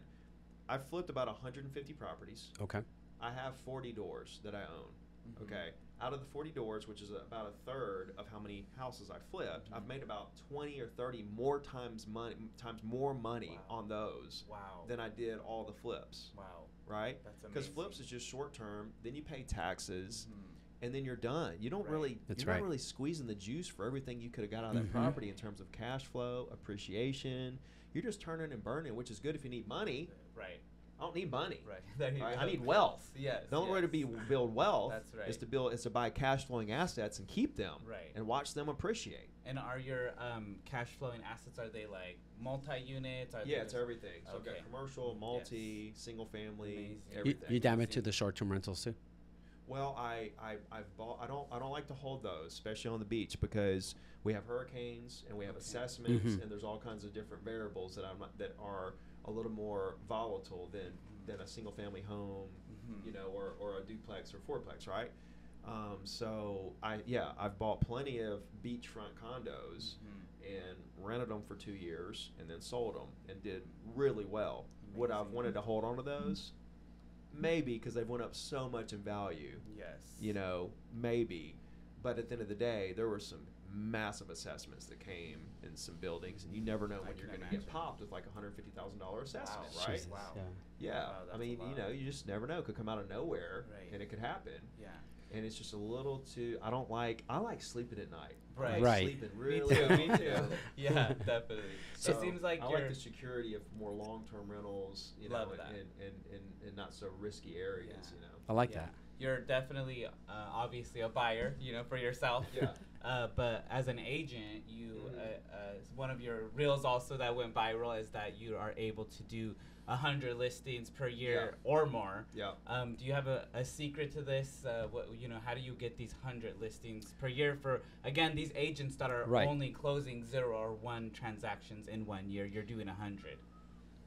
I've flipped about 150 properties. Okay. I have 40 doors that I own. Mhm. Okay. Out of the 40 doors, which is about a third of how many houses I flipped, I've Mhm. made about 20 or 30 more times money times more money Wow. on those Wow. than I did all the flips, wow. right? Because flips is just short term, then you pay taxes, Mhm. and then you're done. You don't Right. really That's you're right. not really squeezing the juice for everything you could have got out of that Mhm. property in terms of cash flow, appreciation. You're just turning and burning, which is good if you need money. Right. I don't need money. Right. There you Right? go. I need wealth. Yes. The only way to be build wealth That's right. is to build is to buy cash flowing assets and keep them Right. and watch them appreciate. And are your um, cash flowing assets are they like multi units? Are they Yeah, it's just- everything. So I've Okay. got commercial, multi, single family, Amazing. You, everything. you damn it to the short-term rentals too. Well, I, I I've bought. I don't I don't like to hold those, especially on the beach, because we have hurricanes and we have Okay. assessments Mhm. and there's all kinds of different variables that I'm not, that are a little more volatile than than a single family home, Mhm. you know, or, or a duplex or fourplex, right? Um, so I yeah I've bought plenty of beachfront condos Mhm. and rented them for two years and then sold them and did really well. Would I've wanted to hold on to those? Maybe because they've went up so much in value Yes. you know, maybe. But at the end of the day, there were some massive assessments that came in some buildings, and you never know I when you're going to get popped with like a hundred fifty thousand dollar assessment, Wow. right? Jesus, Wow. yeah. Yeah, Wow, I mean, you know, you just never know. It could come out of nowhere, Right. and it could happen. Yeah. And it's just a little too. I don't like. I like sleeping at night. Right. like Right. Sleeping really. me too. Me too. yeah, definitely. So it seems like I you're. like the security of more long-term rentals, you Love know, that. and, and, and, and not so risky areas, Yeah. you know. I like yeah. that. You're definitely, uh, obviously, a buyer, you know, for yourself. Yeah. Uh, but as an agent, you Mhm. uh, uh, one of your reels also that went viral is that you are able to do hundred listings per year or more. Yeah. Um, do you have a, a secret to this? Uh, what you know, how do you get these hundred listings per year for again these agents that are Right. only closing zero or one transactions in one year? You're doing a hundred.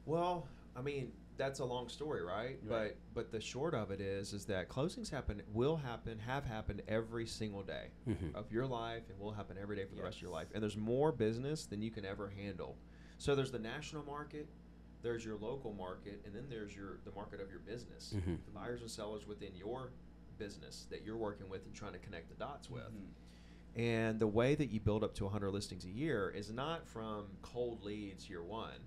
Well, I mean, that's a long story, right? Right. But but the short of it is is that closings happen will happen have happened every single day Mhm. of your life and will happen every day for the rest of your life. And there's more business than you can ever handle. So there's the national market, there's your local market, and then there's your the market of your business. Mhm. The buyers and sellers within your business that you're working with and trying to connect the dots with. Mhm. And the way that you build up to 100 listings a year is not from cold leads year one,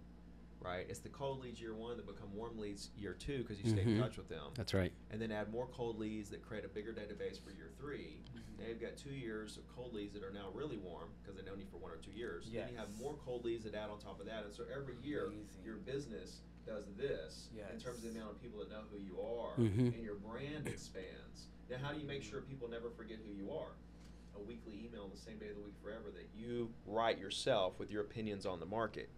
right? It's the cold leads year one that become warm leads year two because you stay in Mhm. touch with them. That's right. And then add more cold leads that create a bigger database for year 3 Mhm. Now you've got two years of cold leads that are now really warm because they've known you for one or two years. Then you have more cold leads that add on top of that. And so every year, Amazing. your business does this in terms of the amount of people that know who you are Mhm. and your brand expands. Now, how do you make sure people never forget who you are? A weekly email the same day of the week forever that you write yourself with your opinions on the market.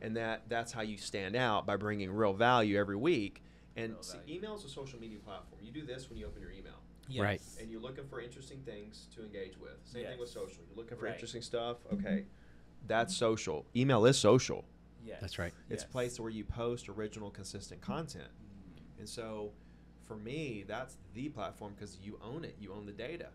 And that that's how you stand out by bringing real value every week. And Real see, email is a social media platform. You do this when you open your email. Right. And you're looking for interesting things to engage with. Same thing with social. You're looking for Right. interesting stuff. Okay. That's social. Email is social. Yes. That's right. It's a place where you post original, consistent content. Mhm. And so for me, that's the platform because you own it. You own the data.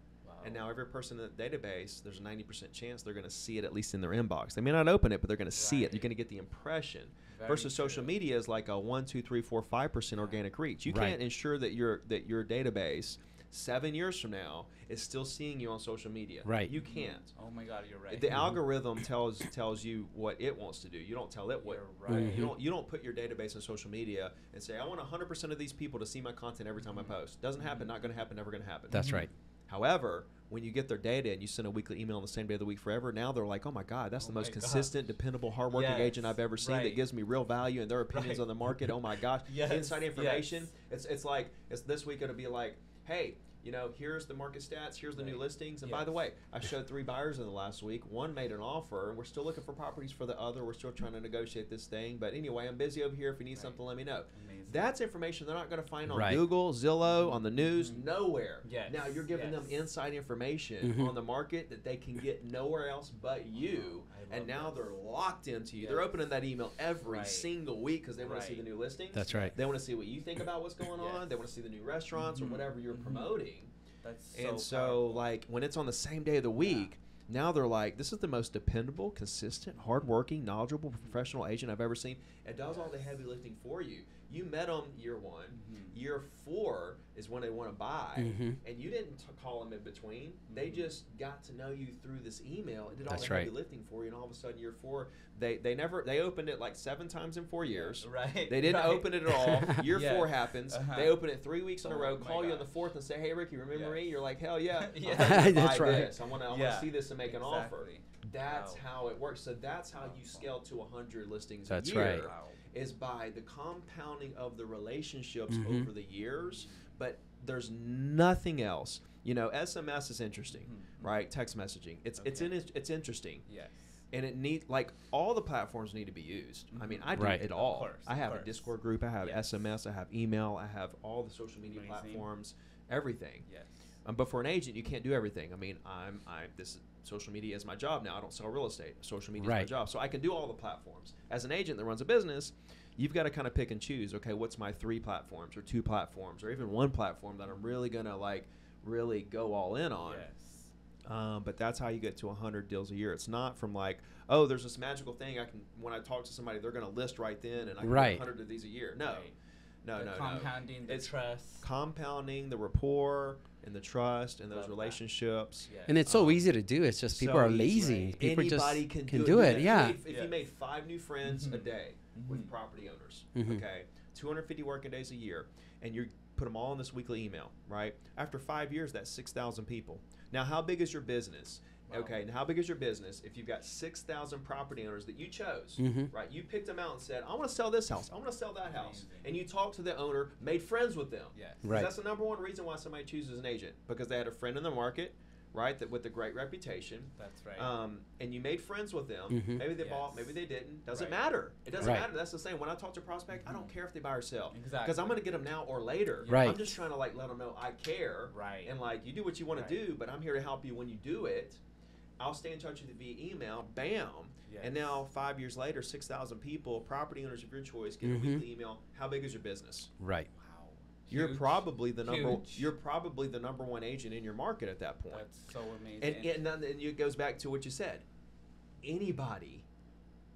And now every person in the database, there's a 90% chance they're going to see it at least in their inbox. They may not open it, but they're going to see it. You're going to get the impression. Very Versus social media is like a one, two, three, four, five percent organic reach. You Right. can't ensure that your that your database seven years from now is still seeing you on social media. Right. You can't. Oh my God, you're right. The Mhm. algorithm tells tells you what it wants to do. You don't tell it what. You're right. Mhm. You don't you don't put your database on social media and say I want 100% of these people to see my content every time I Mhm. post. Doesn't happen. Not going to happen. Never going to happen. That's Mhm. right. However, when you get their data and you send a weekly email on the same day of the week forever, now they're like, oh my God, that's Oh the most consistent, dependable, hardworking Yes, agent I've ever seen that gives me real value and their opinions Right. on the market. Oh my gosh. Yes, Inside information. yes. It's, it's like, it's this week it'll be like, hey, you know, here's the market stats, here's the new listings. And by the way, I showed three buyers in the last week. One made an offer, and we're still looking for properties for the other. We're still trying to negotiate this thing. But anyway, I'm busy over here. If you need Right. something, let me know. Amazing. That's information they're not going to find on Right. Google, Zillow, on the news, Mhm. nowhere. Yes, Now you're giving them inside information Mhm. on the market that they can get nowhere else but you. I And now they're locked into you. They're opening that email every Right. single week because they want to see the new listings. That's right. They want to see what you think about what's going on. They want to see the new restaurants or Mhm. whatever you're Mhm. promoting. That's so and so, so, powerful. like, when it's on the same day of the week, now they're like, this is the most dependable, consistent, hardworking, knowledgeable, professional agent I've ever seen. It does all the heavy lifting for you. You met them year one. Mhm. Year four is when they want to buy, Mhm. and you didn't t- call them in between. They Mhm. just got to know you through this email and did all That's the heavy right. lifting for you. And all of a sudden, year four, they they never they opened it like seven times in four years. Right. They didn't right. open it at all. Year Yes. four happens. Uh-huh. They open it three weeks in a Oh row. my Call you on the fourth and say, "Hey, Ricky, remember me?" You're like, "Hell yeah, Yeah. That's right. this. I want to Yeah. see this and make an offer." Exactly. That's Wow. how it works. So that's how you scale to 100 listings That's a year. right. Wow. Is by the compounding of the relationships Mhm. over the years, but there's nothing else. You know, SMS is interesting, Mhm. right? Text messaging. It's it's in it's interesting Yes. and it need like all the platforms need to be used. I mean, I do Right. it all. course, I have a. Discord group. I have Yes. SMS. I have email. I have all the social media Amazing. platforms. Everything. Yes. Um, but for an agent, you can't do everything. I mean, I'm I this social media is my job now. I don't sell real estate. Social media is my job, so I can do all the platforms. As an agent that runs a business, you've got to kind of pick and choose. Okay, what's my three platforms or two platforms or even one platform that I'm really gonna like really go all in on. Yes. Um, but that's how you get to 100 deals a year. It's not from like, oh, there's this magical thing I can when I talk to somebody, they're going to list right then, and I can Right. do 100 of these a year. No, Right. No, the no, no. compounding the It's trust. compounding the rapport and the trust and those Love relationships. Yes. And it's so Um, easy to do. It's just people So are lazy. Right. People Anybody just can, can do, do it. it. If Yeah. you If Yes. you made five new friends a Mhm. day with Mhm. property owners, Mhm. okay, 250 working days a year, and you put them all in this weekly email, right? After five years, that's 6,000 people. Now, how big is your business? Wow. Okay, now how big is your business if you've got 6,000 property owners that you chose, Mhm. right? You picked them out and said, I want to sell this house, I want to sell that house. And you talked to the owner, made friends with them. Yes. 'Cause Right. That's the number one reason why somebody chooses an agent because they had a friend in the market, right, that with a great reputation. That's right. Um, and you made friends with them. Mhm. Maybe they Yes. bought, maybe they didn't. Doesn't Right. matter. It doesn't Right. matter. That's the same. When I talk to a prospect, I don't care if they buy or sell. Because I'm going to get them now or later. Right. I'm just trying to like let them know I care. Right. And like you do what you want Right. to do, but I'm here to help you when you do it. I'll stay in touch with you via email. Bam. And now five years later, six thousand people, property owners of your choice, get Mhm. a weekly email. How big is your business? Right. wow. You're Huge. probably the number. Huge. You're probably the number one agent in your market at that point. That's so amazing. And, and then and it goes back to what you said. Anybody,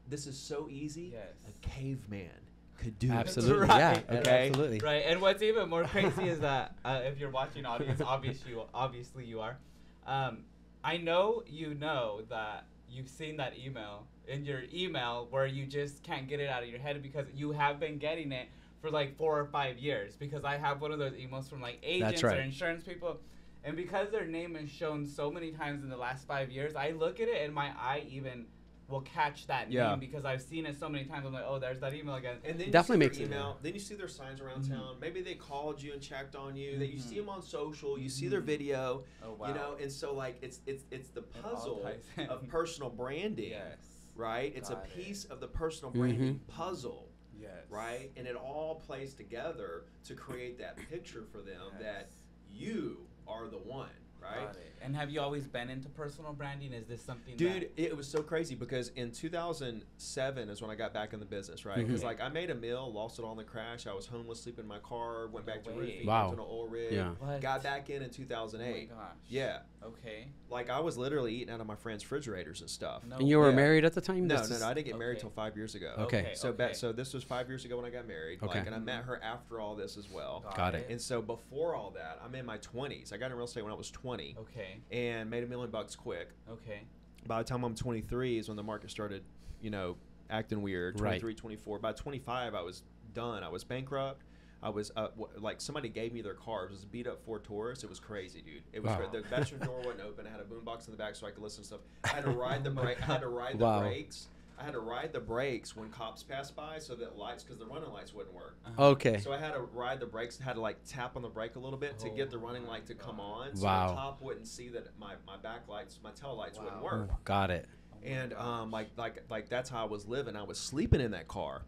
this is so easy. Yes. A caveman could do Absolutely. it. Right. Yeah. Okay. Absolutely. Right, and what's even more crazy is that uh, if you're watching audience, obviously you, obviously you are. Um, I know you know that you've seen that email in your email where you just can't get it out of your head because you have been getting it for like four or five years. Because I have one of those emails from like agents right. or insurance people, and because their name is shown so many times in the last five years, I look at it and my eye even will catch that Yeah. name because I've seen it so many times. I'm like, oh, there's that email again. And then Definitely you makes see it- their. Then you see their signs around Mhm. town. Maybe they called you and checked on you. That you see Mhm. them on social. You see their Mhm. video. Oh wow. You know, and so like it's it's it's the puzzle ties in. of personal branding. Yes. Right. It's a Got it. piece of the personal branding Mhm. puzzle. Yes. right? And it all plays together to create that picture for them that you are the one, right? Got it. And have you always been into personal branding? Is this something Dude, that it was so crazy because in 2007 is when I got back in the business, right? Because Mhm. like I made a mill, lost it all in the crash. I was homeless, sleeping in my car, went back No to way. roofing, Wow. went to an oil rig, Yeah. Got back in in Oh my 2008. gosh. yeah, Okay. like I was literally eating out of my friends' refrigerators and stuff. No And you were Yeah. married at the time? No, no, no, I didn't get married Okay. till five years ago. Okay. So okay. ba- so this was five years ago when I got married. Okay. Like, and I met her after all this as well. Got it. And so before all that, I'm in my 20s. I got in real estate when I was 20 Okay. and made a million bucks quick. Okay. By the time I'm 23 is when the market started, you know, acting weird. Right. 23, 24. By 25, I was done. I was bankrupt. I was uh, w- like somebody gave me their car. It was a beat up Ford Taurus. It was crazy, dude. It was Wow. cra- the bedroom door wasn't open. I had a boombox in the back so I could listen to stuff. I had to ride the Oh my brake. I had to ride Wow. the brakes. I had to ride the brakes when cops passed by so that lights, because the running lights wouldn't work. Uh-huh. Okay. So I had to ride the brakes, had to like tap on the brake a little bit to get the Oh running light to come God. on, so Wow. the top wouldn't see that my, my back lights, my tail lights wouldn't work. Oh, got it. Oh And um, like like like that's how I was living. I was sleeping in that car,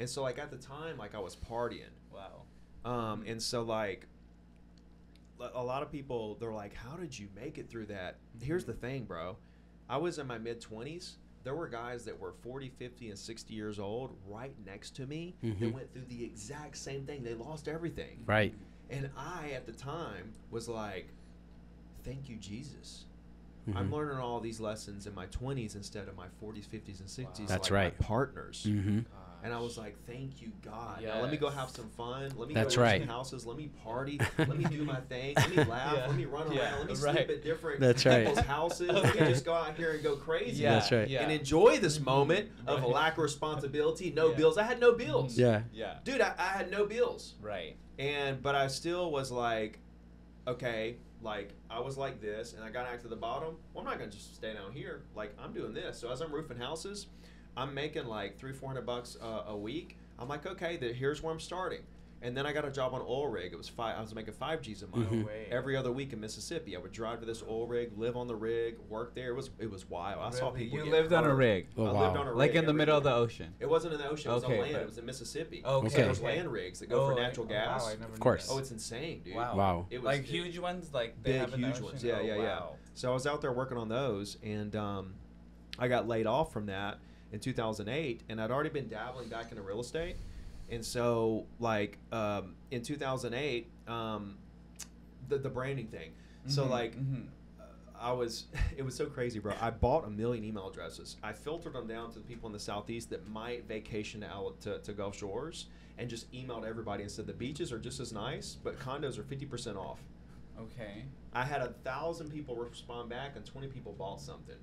and so like at the time, like I was partying. wow. Um, and so like a- a lot of people, they're like, "How did you make it through that?" Here's the thing, bro. I was in my mid 20s. There were guys that were 40, 50, and 60 years old right next to me that Mhm. went through the exact same thing. They lost everything. Right. And I, at the time, was like, thank you, Jesus. I'm Mhm. learning all these lessons in my 20s instead of my 40s, 50s, and 60s. That's like my right. partners. Mm-hmm. And I was like, thank you, God. Now let me go have some fun. Let me That's go to right. some houses. Let me party. let me do my thing. Let me laugh. Yeah. Let me run around. Yeah, Let me right. sleep at different That's right. people's houses. Let me just go out here and go crazy. Yeah, That's right. Yeah. And enjoy this Mhm. moment of lack of responsibility, no Yeah. bills. I had no bills. Yeah. Yeah. Dude, I, I had no bills. Right. And but I still was like, okay, like I was like this, and I got out to the bottom. Well, I'm not gonna just stay down here. Like I'm doing this. So as I'm roofing houses, I'm making like three, four hundred bucks uh, a week. I'm like, okay, the, here's where I'm starting. And then I got a job on oil rig. It was five. I was making five G's a month Mhm. Every other week in Mississippi. I would drive to this oil rig, live on the rig, work there. It was it was wild. I saw people. You get lived on a rig. Oh, I wow. lived on a Like in the every middle of the ocean. It wasn't in the ocean. It was Okay, on land. but- It was in Mississippi. Okay. So there's okay. land rigs that go for Oh, I- natural oh, gas. Wow, I never Of course. that. Oh, it's insane, dude. Wow. Wow. It was like it- huge ones, like they big, have huge ones. Yeah, Oh, yeah, yeah. So I was out there working on those, and um, I got laid off from that in 2008, and I'd already been dabbling back into real estate, and so like um, in 2008, um, the the branding thing. So Mhm, like mhm. uh, I was, it was so crazy, bro. I bought a million email addresses. I filtered them down to the people in the southeast that might vacation out to, to Gulf Shores, and just emailed everybody and said the beaches are just as nice, but condos are fifty percent off. Okay. I had a thousand people respond back, and twenty people bought something.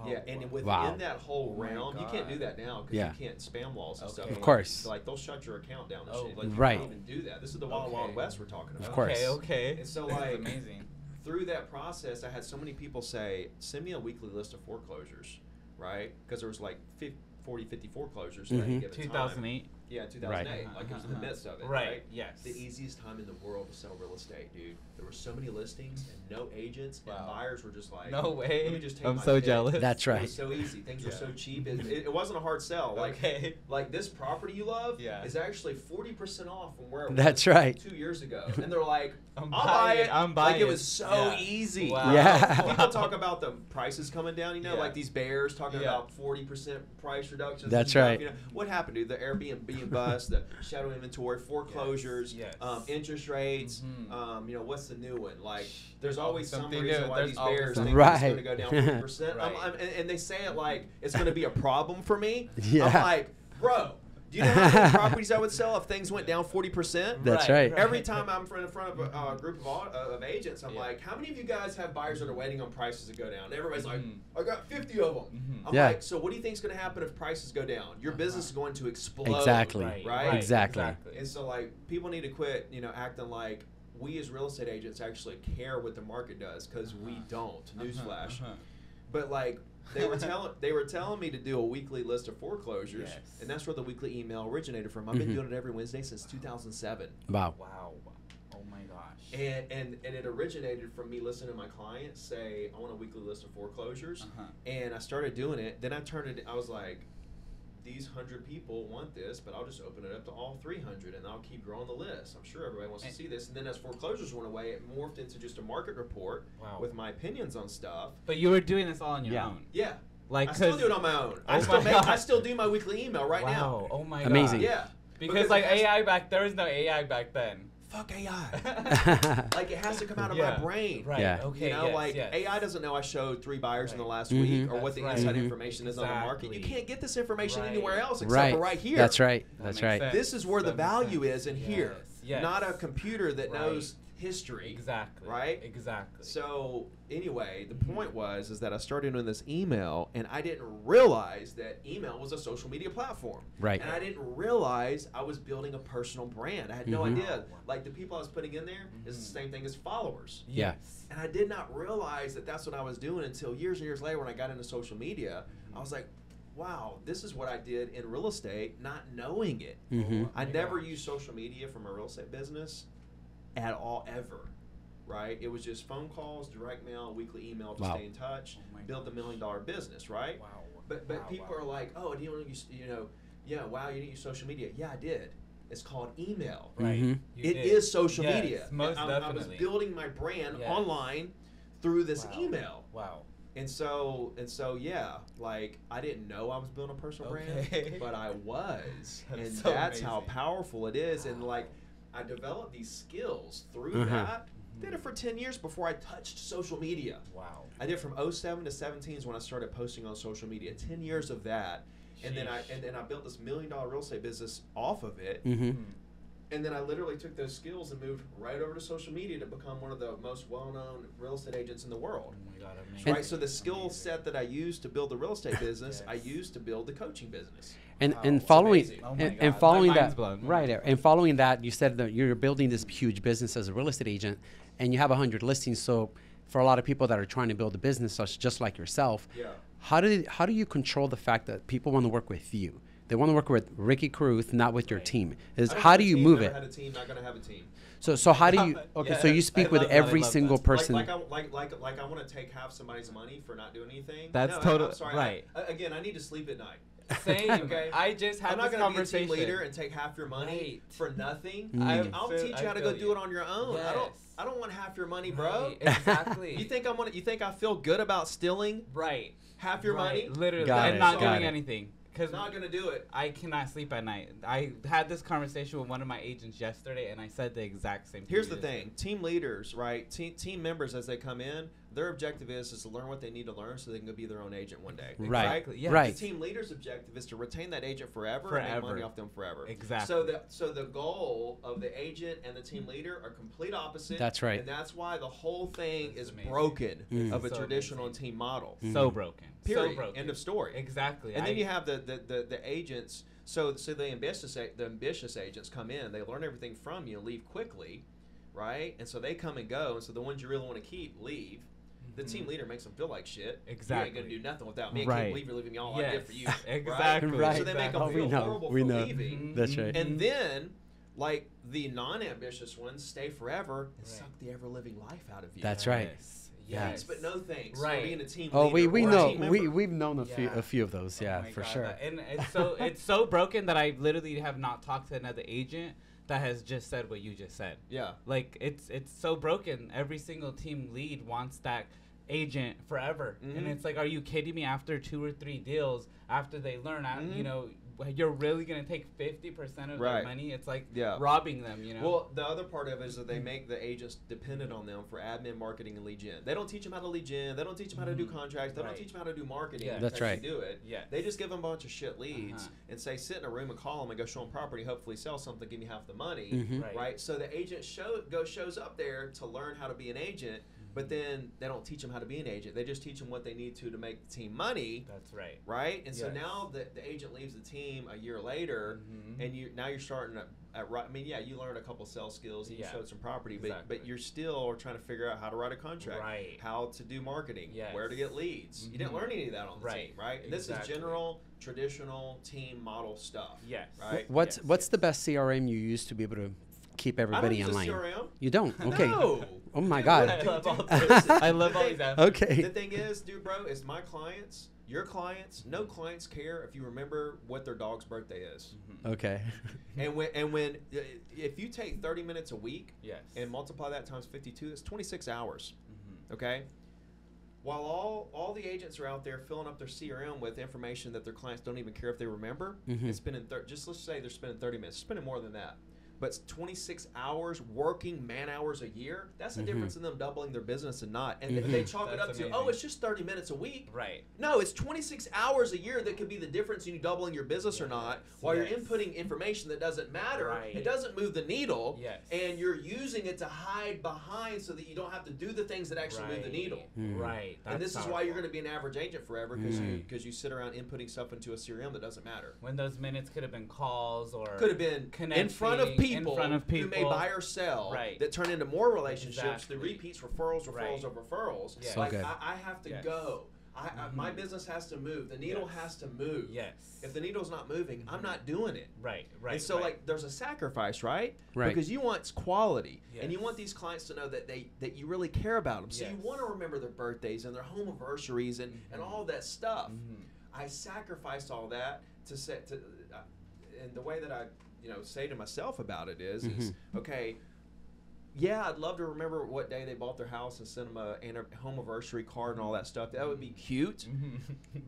Wow. Yeah, and within Wow. that whole Oh realm, you can't do that now because Yeah. you can't spam laws and Okay. stuff. Of Like, course. like they'll shut your account down and Oh, shit. Like, you Right. can't even do that. This is the Wild Wild West we're talking about. Of course. Okay. Okay. And so, like- amazing. Through that process, I had so many people say, "Send me a weekly list of foreclosures," right? Because there was like 50, 40, 50 foreclosures at any Mhm. given time. 2008. Yeah, 2008. Uh-huh, Like it was in the uh-huh. midst of it. Right. Right. Yes. The easiest time in the world to sell real estate, dude. There were so many listings and no agents, and buyers were just like, No way. Let me just take I'm my so pick." jealous. That's It right. was so easy. Things were so cheap. It, it, it wasn't a hard sell. Like, okay. like this property you love Yeah. is actually forty percent off from where it That's right. two years ago. And they're like, I'm I'll buy buying, it. I'm buying." Like it was so Yeah. easy. Wow. Yeah. People talk about the prices coming down. You know, Yeah. like these bears talking Yeah. about forty percent price reductions. That's and stuff, right. You know, what happened, dude? The Airbnb and bust, the shadow inventory, foreclosures, Yes. Um, interest rates. Mhm. Um, you know, what's the new one? Like, there's always some reason new. why There's these bears something think it's Right. going to go down forty percent. Right. and, and they say it like it's going to be a problem for me. Yeah. I'm like, bro, do you know how many properties I would sell if things went down forty percent? That's right. Every time I'm in front of a uh, group of, au- uh, of agents, I'm Yeah. like, how many of you guys have buyers that are waiting on prices to go down? And everybody's like, Mhm. I got 50 of them. Mhm. I'm Yeah. like, so what do you think is going to happen if prices go down? Your Uh-huh. business is going to explode. Exactly. Right. Right? Exactly. And so, like, people need to quit, you know, acting like we as real estate agents actually care what the market does because we Uh-huh. don't. Uh-huh, Newsflash. uh-huh. But like they were telling they were telling me to do a weekly list of foreclosures, Yes. and that's where the weekly email originated from. I've been Mhm. doing it every Wednesday since 2007, Wow. Wow. Oh my gosh. and and and it originated from me listening to my clients say, "I want a weekly list of foreclosures," Uh-huh. and I started doing it. Then I turned it. I was like. These hundred people want this, but I'll just open it up to all three hundred, and I'll keep growing the list. I'm sure everybody wants to see this. And then as foreclosures went away, it morphed into just a market report Wow. with my opinions on stuff. But you were doing this all on your Yeah. own. Yeah, Like I still do it on my own. Oh I Oh still my make, I still do my weekly email right wow. now. Oh my god. Amazing. god. Yeah, Because, like AI back there was no AI back then. Fuck AI. like it has to come out of Yeah. my brain. Right. Yeah. Okay. You know, yes, like yes. AI doesn't know I showed three buyers in the Right. last Mhm. week or what the right. inside Mhm. information is on the market. You can't get this information Right. anywhere else except right. for right here. That's right. That's makes right. sense. This is where the That makes value sense. is in here, Yes, yes. not a computer that Right. knows history. Exactly. Right? Exactly. So anyway, the point was is that I started doing this email, and I didn't realize that email was a social media platform. Right. And I didn't realize I was building a personal brand. I had no Mhm. idea. Like the people I was putting in there is the Mhm. same thing as followers. Yeah. Yes. And I did not realize that that's what I was doing until years and years later when I got into social media. I was like, wow, this is what I did in real estate, not knowing it. hmm Oh I my never used social media for my real estate business at all, ever. Right? It was just phone calls, direct mail, weekly email to Wow. stay in touch, Oh build the million dollar business, right? Wow. But but Wow, people wow. are like, oh, do you want to use, you know, yeah, wow, you didn't use social media. Yeah, I did. It's called email. Right. Mhm. You It did. is social Yes, media. Most I, definitely. I was building my brand Yes. online through this Wow. email. Wow. And so and so yeah, like I didn't know I was building a personal Okay. brand, but I was. That's and so that's how powerful it is. And like I developed these skills through Uh-huh. that. Did it for 10 years before I touched social media. Wow. I did from 07 to 17 is when I started posting on social media. 10 years of that. And then I and then I built this million dollar real estate business off of it. hmm Mhm. And then I literally took those skills and moved right over to social media to become one of the most well-known real estate agents in the world. Oh my god. Amazing. Right. So the skill Amazing. set that I used to build the real estate business, I used to build the coaching business. And Wow. and following. Oh and, and following that blown. right and following that you said that you're building this huge business as a real estate agent and you have 100 listings so for a lot of people that are trying to build a business such just like yourself Yeah. how do how do you control the fact that people want to work with you they want to work with Ricky Carruth not with your Right. team is how do you team, move never it Had a team, not gonna have a team. so so how do you okay so you speak with love that, every single that. person Like, like, I, like, like, like I want to take half somebody's money for not doing anything. That's no, I- total- sorry. right. I, again, I need to sleep at night. Same. Okay. I just had I'm not this gonna be a conversation. team leader and take half your money Right. for nothing. Mm. I, I I'll feel- teach you how to go feel do you. it on your own. I don't. Yes. I don't want half your money, bro. Right, Exactly. You think I'm want? You think I feel good about stealing right? half your right. money? Literally, Got and it, not got doing it. anything. Because I'm Not gonna do it. I cannot sleep at night. I had this conversation with one of my agents yesterday, and I said the exact same thing. Here's you the just thing: team leaders, right? Team team members as they come in, their objective is is to learn what they need to learn so they can go be their own agent one day. Right. Exactly, yeah. Right. The team leader's objective is to retain that agent forever, and make money off them forever. Exactly. So the so the goal of the agent and the team leader are complete opposite. That's right. And that's why the whole thing That's is amazing. broken Mm. of a So traditional amazing. team model. So broken. Period. So broken. End of story. Exactly. And I- then you have the, the, the, the agents. So so the ambitious the ambitious agents come in. They learn everything from you leave quickly, right? And so they come and go. And so the ones you really want to keep leave. The team mm. leader makes them feel like shit. You Exactly. ain't gonna do nothing without me. I Right. can't believe you're leaving me all I did for you. Yes, right? exactly. Right. So they make them Oh, we feel know. horrible We for know. leaving. Mm-hmm. That's right. And then, like the non-ambitious ones, stay forever and Right. suck the ever-living life out of you. That's right. Yes. Yeah. Thanks, but no thanks. Right. For being a team Oh, we, we know we we've known a few a few of those. Oh Yeah, my for God, sure. that- And it's so it's so broken that I literally have not talked to another agent that has just said what you just said. Yeah. Like it's it's so broken. Every single team lead wants that agent forever, and Mhm. it's like, are you kidding me? After two or three deals, after they learn, I Mhm. you know, you're really gonna take fifty percent of Right. their money? It's like Yeah. robbing them. You know. Well, the other part of it is that they make the agents dependent on them for admin, marketing, and lead gen. They don't teach them how to lead gen. They don't teach them how to do Mhm. contracts. They Right. don't teach them how to do marketing. Yeah. That's actually right. Do it. yeah. They just give them a bunch of shit leads Uh-huh. and say, sit in a room and call them and go show them property, hopefully sell something, give me half the money. Mhm. Right. Right. So the agent show go shows up there to learn how to be an agent, but then they don't teach them how to be an agent. They just teach them what they need to to make the team money. That's right. Right. And so now the, the agent leaves the team a year later, Mhm. and you now you're starting at, at I mean, yeah, you learned a couple sales skills and you Yeah. showed some property, but Exactly. but you're still trying to figure out how to write a contract, Right. how to do marketing, Yes. where to get leads. You didn't Mhm. learn any of that on the Right. team, right? And this is general traditional team model stuff. Yes. Right. What's Yes, what's yes. the best CRM you use to be able to keep I don't everybody use in a line? CRM. You don't. Okay. No. Oh my Dude, God. I love all dude, this. listen, I love all these answers. Okay. The thing is, dude, bro, is my clients, your clients, no clients care if you remember what their dog's birthday is. Mhm. Okay. And when and when uh, if you take 30 minutes a week Yes. and multiply that times 52, it's 26 hours. Mhm. Okay. While all all the agents are out there filling up their CRM with information that their clients don't even care if they remember, Mhm. and spending thir- just let's say they're spending 30 minutes, spending more than that. But it's 26 hours working man hours a year. That's the Mhm. difference in them doubling their business and not. And they- Mhm. they chalk it That's up to, oh, it's just 30 minutes a week. Right. No, it's 26 hours a year that could be the difference in you doubling your business or not. While yes. you're inputting information that doesn't matter, Right. it doesn't move the needle, Yes. and you're using it to hide behind so that you don't have to do the things that actually move the needle. Mm. Right. and this That's is why you're going to be an average agent forever because you Mm. because you sit around inputting stuff into a CRM that doesn't matter. when those minutes could have been calls or Could have been in front of connecting, people, in front of people who may buy or sell Right. that turn into more relationships Exactly. through repeats, referrals, referrals Right. of referrals. Yeah. So like good. I, I have to Yes. go. I, I, my business has to move. The needle Yes. has to move. Yes. If the needle's not moving, I'm not doing it. right. Right. and so, right. like, there's a sacrifice, right? Right. Because you want quality, and you want these clients to know that they that you really care about them. So you want to remember their birthdays and their home anniversaries and, and Mhm. all that stuff. Mhm. I sacrificed all that to set to, uh, and the way that I, you know, say to myself about it is, is Mm-hmm. okay. Yeah, I'd love to remember what day they bought their house and send them a anni- home anniversary card and all that stuff. That would be cute. Mhm.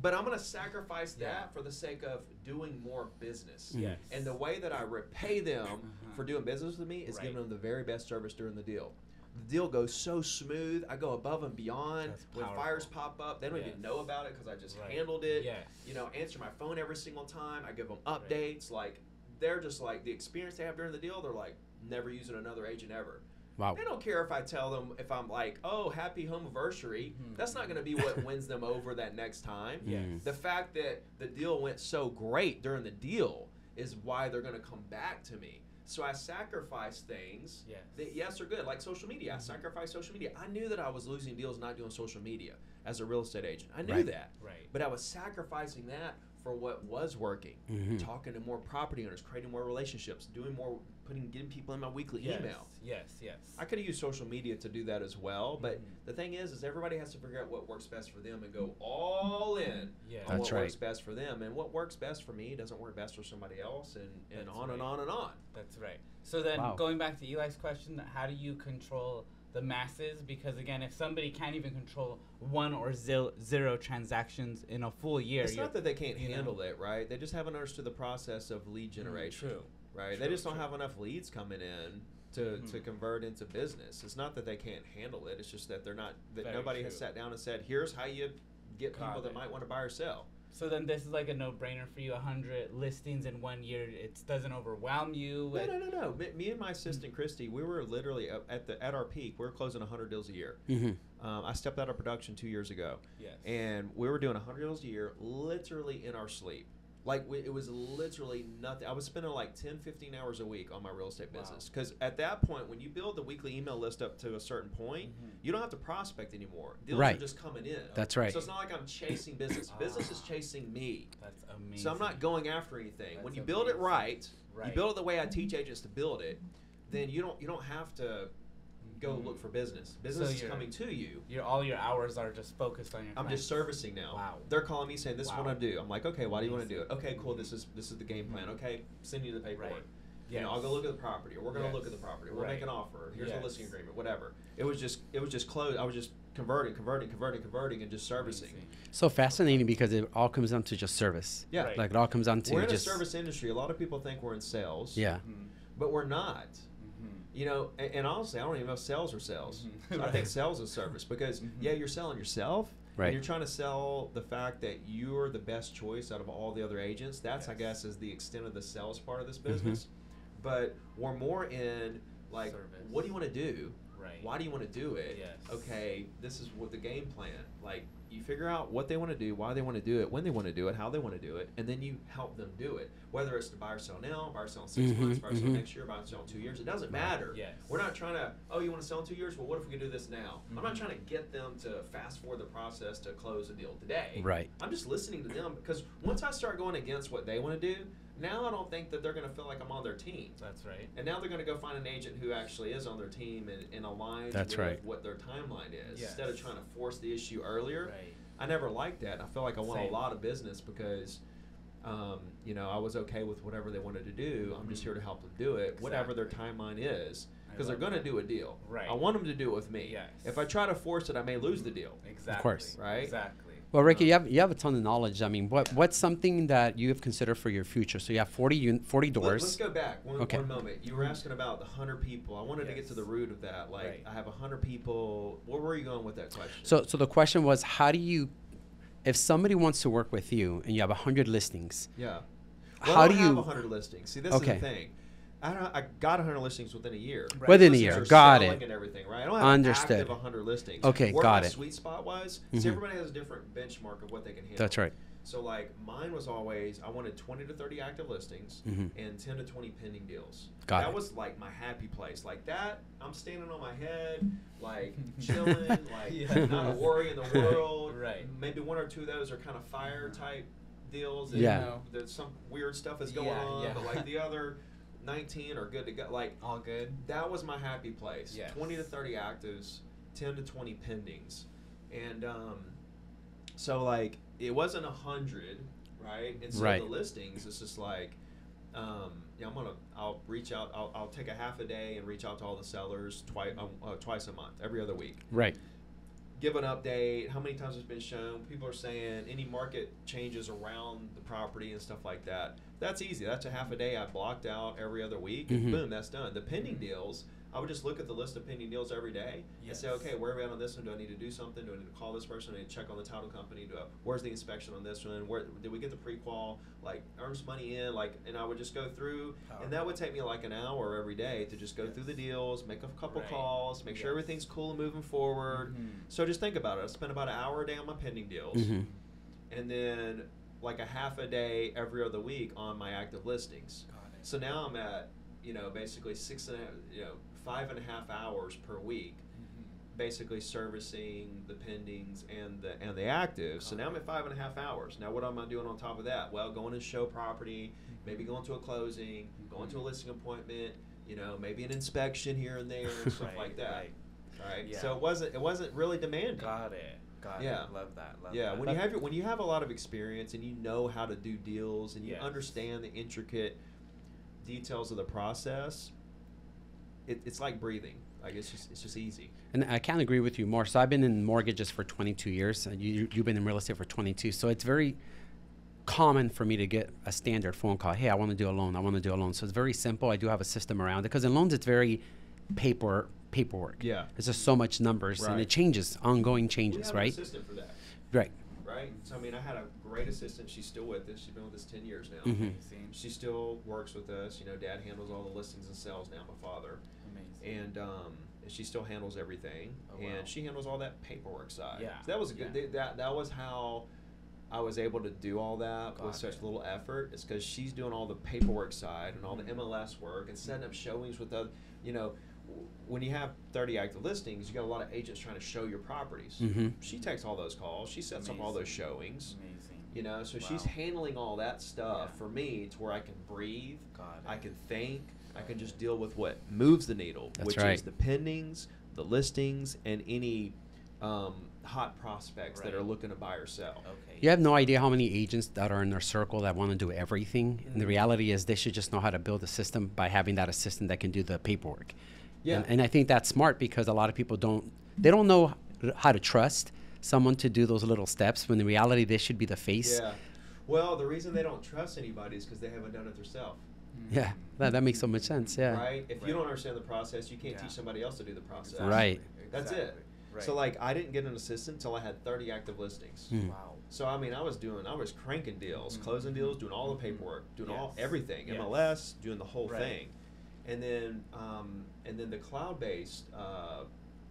But I'm going to sacrifice Yeah. that for the sake of doing more business. Yes. And the way that I repay them Uh-huh. for doing business with me is Right. giving them the very best service during the deal. The deal goes so smooth. I go above and beyond. That's when fires pop up, they don't Yes. even know about it because I just Right. handled it. Yes. You know, answer my phone every single time. I give them Right. updates. Like they're just like the experience they have during the deal. They're like never using another agent ever. Wow. They don't care if I tell them if I'm like, oh, happy home anniversary. Mhm. That's not going to be what wins them over that next time. Yes. Mm. The fact that the deal went so great during the deal is why they're going to come back to me. So I sacrifice things Yes. that yes are good, like social media. I Mhm. sacrifice social media. I knew that I was losing deals not doing social media as a real estate agent. I knew Right. that, Right. but I was sacrificing that for what was working. Mhm. Talking to more property owners, creating more relationships, doing more, putting getting people in my weekly yes. email. Yes. Yes. I could have used social media to do that as well, but Mhm. the thing is, is everybody has to figure out what works best for them and go all in Yes. on That's what right. works best for them. And what works best for me doesn't work best for somebody else, and, and That's on and on and on. That's right. So then, Wow. going back to Eli's question, how do you control the masses? Because again, if somebody can't even control one or zil- zero transactions in a full year, It's not that they can't you know. handle it, right? They just haven't understood the process of lead generation, true. right? True, they just don't true. have enough leads coming in to, Mm-hmm. to convert into business. It's not that they can't handle it. It's just that they're not that Very nobody has sat down and said, "Here's how you get Got people that might want to buy or sell." So then this is like a no-brainer for you. hundred listings in one year. It doesn't overwhelm you. No, It- no, no, no. Me, me and my assistant Christy, we were literally at at the at our peak. We were closing 100 deals a year. hmm Um, I stepped out of production two years ago, Yes. and we were doing 100 deals a year, literally in our sleep. Like we, it was literally nothing. I was spending like 10, 15 hours a week on my real estate business because at that point, when you build the weekly email list up to a certain point, Mhm. you don't have to prospect anymore. Deals Right. are just coming in. That's right. So it's not like I'm chasing business. business is chasing me. That's amazing. So I'm not going after anything. when That's you build it amazing. right, you build it the way I teach agents to build it, then you don't you don't have to go Mhm. look for business. Business is coming to you. Your all your hours are just focused on your. I'm just servicing now. Wow. They're calling me saying this is what Wow. I do. I'm like, okay, why do you want to do it? Okay, cool. This is this is the game plan. Mhm. Okay, send you the paperwork. Right. You know, I'll go look at the property, or we're gonna look at the property. We'll Right. make an offer. Here's the listing agreement. Whatever. It was just it was just closed. I was just converting, converting, converting, converting, and just servicing. So fascinating because it all comes down to just service. Yeah. Right. Like it all comes down to We're in just a service industry. A lot of people think we're in sales. yeah. Mhm. But we're not. You know, and, and honestly, I don't even know if sales or sales. Mhm. I Right. think sales is service because Mhm. yeah, you're selling yourself. Right. And you're trying to sell the fact that you're the best choice out of all the other agents. That's I guess is the extent of the sales part of this Mhm. business. But we're more in like, Service. what do you want to do? Right. Why do you want to do it? Yes. Okay, this is what the game plan. Like you figure out what they want to do, why they want to do it, when they want to do it, how they want to do it, and then you help them do it. Whether it's to buy or sell now, buy or sell in 6 Mhm, months, buy or sell mhm. next year, buy or sell in two years, it doesn't matter. Yes. We're not trying to, oh, you want to sell in two years? Well, what if we could do this now? I'm not Mhm. trying to get them to fast forward the process to close a deal today. Right. I'm just listening to them because once I start going against what they want to do, now I don't think that they're going to feel like I'm on their team. That's right. And now they're going to go find an agent who actually is on their team and, and aligns That's with right. what their timeline is instead of trying to force the issue earlier. Right. I never liked that. I feel like I won Same. a lot of business because, um, you know, I was okay with whatever they wanted to do. I'm just Mhm. here to help them do it, whatever their timeline is, because they're going to do a deal. Right. I want them to do it with me. Yes. If I try to force it, I may lose the deal. Exactly. Of course. Right? Exactly. Well, Ricky, you have you have a ton of knowledge. I mean, what Yeah. what's something that you have considered for your future? So you have 40 un- 40 doors. Let's go back one, Okay. one moment. You were asking about the hundred people. I wanted to get to the root of that. Like, Right. I have a hundred people. Where were you going with that question? So so the question was, how do you, if somebody wants to work with you and you have 100 listings, yeah. how Well, I do don't have you? 100 listings. See, this Okay. is the thing. I, don't, I got 100 listings within a year. Right. Within a Listings year, are got selling it. And everything, right? I don't have Understood. active 100 listings. Okay, Where got my it. sweet spot was. Mhm. See, everybody has a different benchmark of what they can handle. That's right. So, like, mine was always I wanted 20 to 30 active listings Mhm. and 10 to 20 pending deals. Got it. that it. was like my happy place. Like that, I'm standing on my head, like chilling, like Yeah. not a worry in the world. Right. Maybe one or two of those are kind of fire type deals. And, Yeah. You know, there's some weird stuff is going Yeah, on, yeah. but like the other 19 are good to go. Like All good. that was my happy place. Yes. 20 to 30 actives, 10 to 20 pendings. And um, so, like, it wasn't a 100, right? And so Right. the listings, it's just like, um, yeah, I'm to, I'll reach out, I'll, I'll take a half a day and reach out to all the sellers twice, um, uh, twice a month, every other week. Right. Give an update, how many times it's been shown. People are saying any market changes around the property and stuff like that. That's easy. That's a half a day I blocked out every other week, and Mhm. boom, that's done. The pending deals, I would just look at the list of pending deals every day and say, okay, where are we at on this one? Do I need to do something? Do I need to call this person? Do I need to check on the title company? Do I, where's the inspection on this one? Where did we get the prequal? Like earns money in? Like, and I would just go through, and that would take me like an hour every day to just go through the deals, make a couple Right. calls, make sure Yes. everything's cool and moving forward. Mhm. So just think about it. I spend about an hour a day on my pending deals, Mhm. and then like a half a day every other week on my active listings. Got it. So now I'm at, you know, basically six and you know, five and a half hours per week, Mhm. basically servicing the pendings and the and the active. So now I'm at five and a half hours. Now what am I doing on top of that? Well, going to show property, maybe going to a closing, going to a listing appointment, you know, maybe an inspection here and there stuff Right, like that. right. Right. Yeah. So it wasn't it wasn't really demanding. Got it. Got Yeah. it. Love that. Love yeah, that. when you have your, when you have a lot of experience and you know how to do deals and you Yes. understand the intricate details of the process, it, it's like breathing. Like it's just it's just easy. And I can't agree with you more. So I've been in mortgages for 22 years. And you, you've been in real estate for 22. So it's very common for me to get a standard phone call. Hey, I want to do a loan. I want to do a loan. So it's very simple. I do have a system around it because in loans it's very paper paperwork. Yeah. It's just so much numbers and it changes, ongoing We changes, have an right? assistant for that, Right. right? So I mean, I had a great assistant. She's still with us. She's been with us ten years now. Mhm. She still works with us. You know, Dad handles all the listings and sales now. My father, Amazing. And um, she still handles everything, Oh, wow. and she handles all that paperwork side. Yeah, So that was a good. yeah. That that was how. I was able to do all that Got with such little effort. It's because she's doing all the paperwork side and all the Mhm. MLS work and setting up showings with other. You know, w- when you have 30 active listings, you got a lot of agents trying to show your properties. Mhm. She takes all those calls. She sets up all those showings. Amazing. You know, so she's handling all that stuff Yeah. for me to where I can breathe, I can think, I can just deal with what moves the needle, That's which right. is the pendings, the listings, and any um, hot prospects that are looking to buy or sell. Okay. You have no idea how many agents that are in their circle that want to do everything. And the Mhm. reality is they should just know how to build a system by having that assistant that can do the paperwork. Yeah. And, and I think that's smart because a lot of people don't they don't know how to trust someone to do those little steps when in reality they should be the face. Yeah. Well, the reason they don't trust anybody is because they haven't done it themselves. Yeah, that, that makes so much sense. Yeah. Right? If Right. you don't understand the process, you can't Yeah. teach somebody else to do the process. Exactly. Right. That's it. Right. So like I didn't get an assistant until I had 30 active listings. Mm. Wow. So I mean, I was doing, I was cranking deals, Mhm. closing deals, doing all the paperwork, doing all everything, Yes. MLS, doing the whole Right. thing, and then um, and then the cloud-based uh,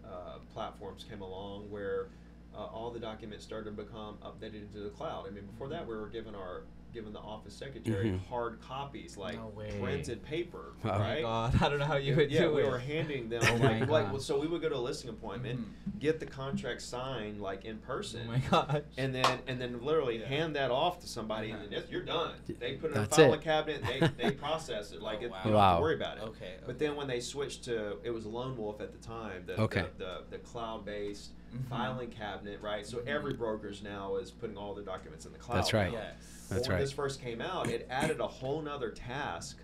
uh, platforms came along where uh, all the documents started to become updated into the cloud. I mean, before that, we were given our given the office secretary Mhm. hard copies, like No printed paper, Oh my Oh my right? God, I don't know how you would yeah, do we it. were handing them Oh like, like well, so we would go to a listing appointment, Mhm. get the contract signed like in person, Oh my gosh. and then and then literally Yeah. hand that off to somebody, and then you're done. They put it in a That's filing it. cabinet, they they process it like Oh, it, wow. you don't have to worry about it. Okay, But then when they switched to it was Lone Wolf at the time, the Okay. the, the, the cloud based Mhm. filing cabinet, right? So Mhm. every brokerage now is putting all their documents in the cloud. That's right. now. Yes. That's when right. this first came out, it added a whole nother task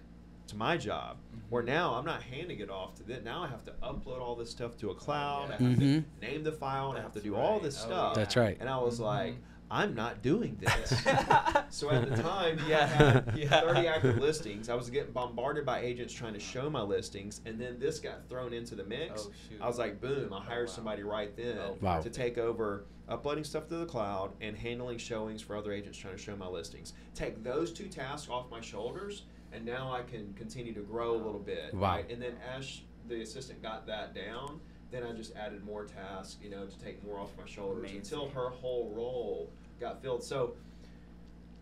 to my job Mhm. where now I'm not handing it off to them. Now I have to upload all this stuff to a cloud. yeah. I have Mhm. to name the file and I have to That's do all this Oh, stuff. That's right. And I was like, Mhm. I'm not doing this. so at the time, I Yeah. had Yeah. 30 active listings. I was getting bombarded by agents trying to show my listings, and then this got thrown into the mix. Oh, shoot. I was like, boom! I Oh, hired wow. somebody right then Oh, Wow. to take over uploading stuff to the cloud and handling showings for other agents trying to show my listings. Take those two tasks off my shoulders, and now I can continue to grow a little bit. Wow. Right? And then as the assistant got that down, then I just added more tasks, you know, to take more off my shoulders until her whole role got filled. So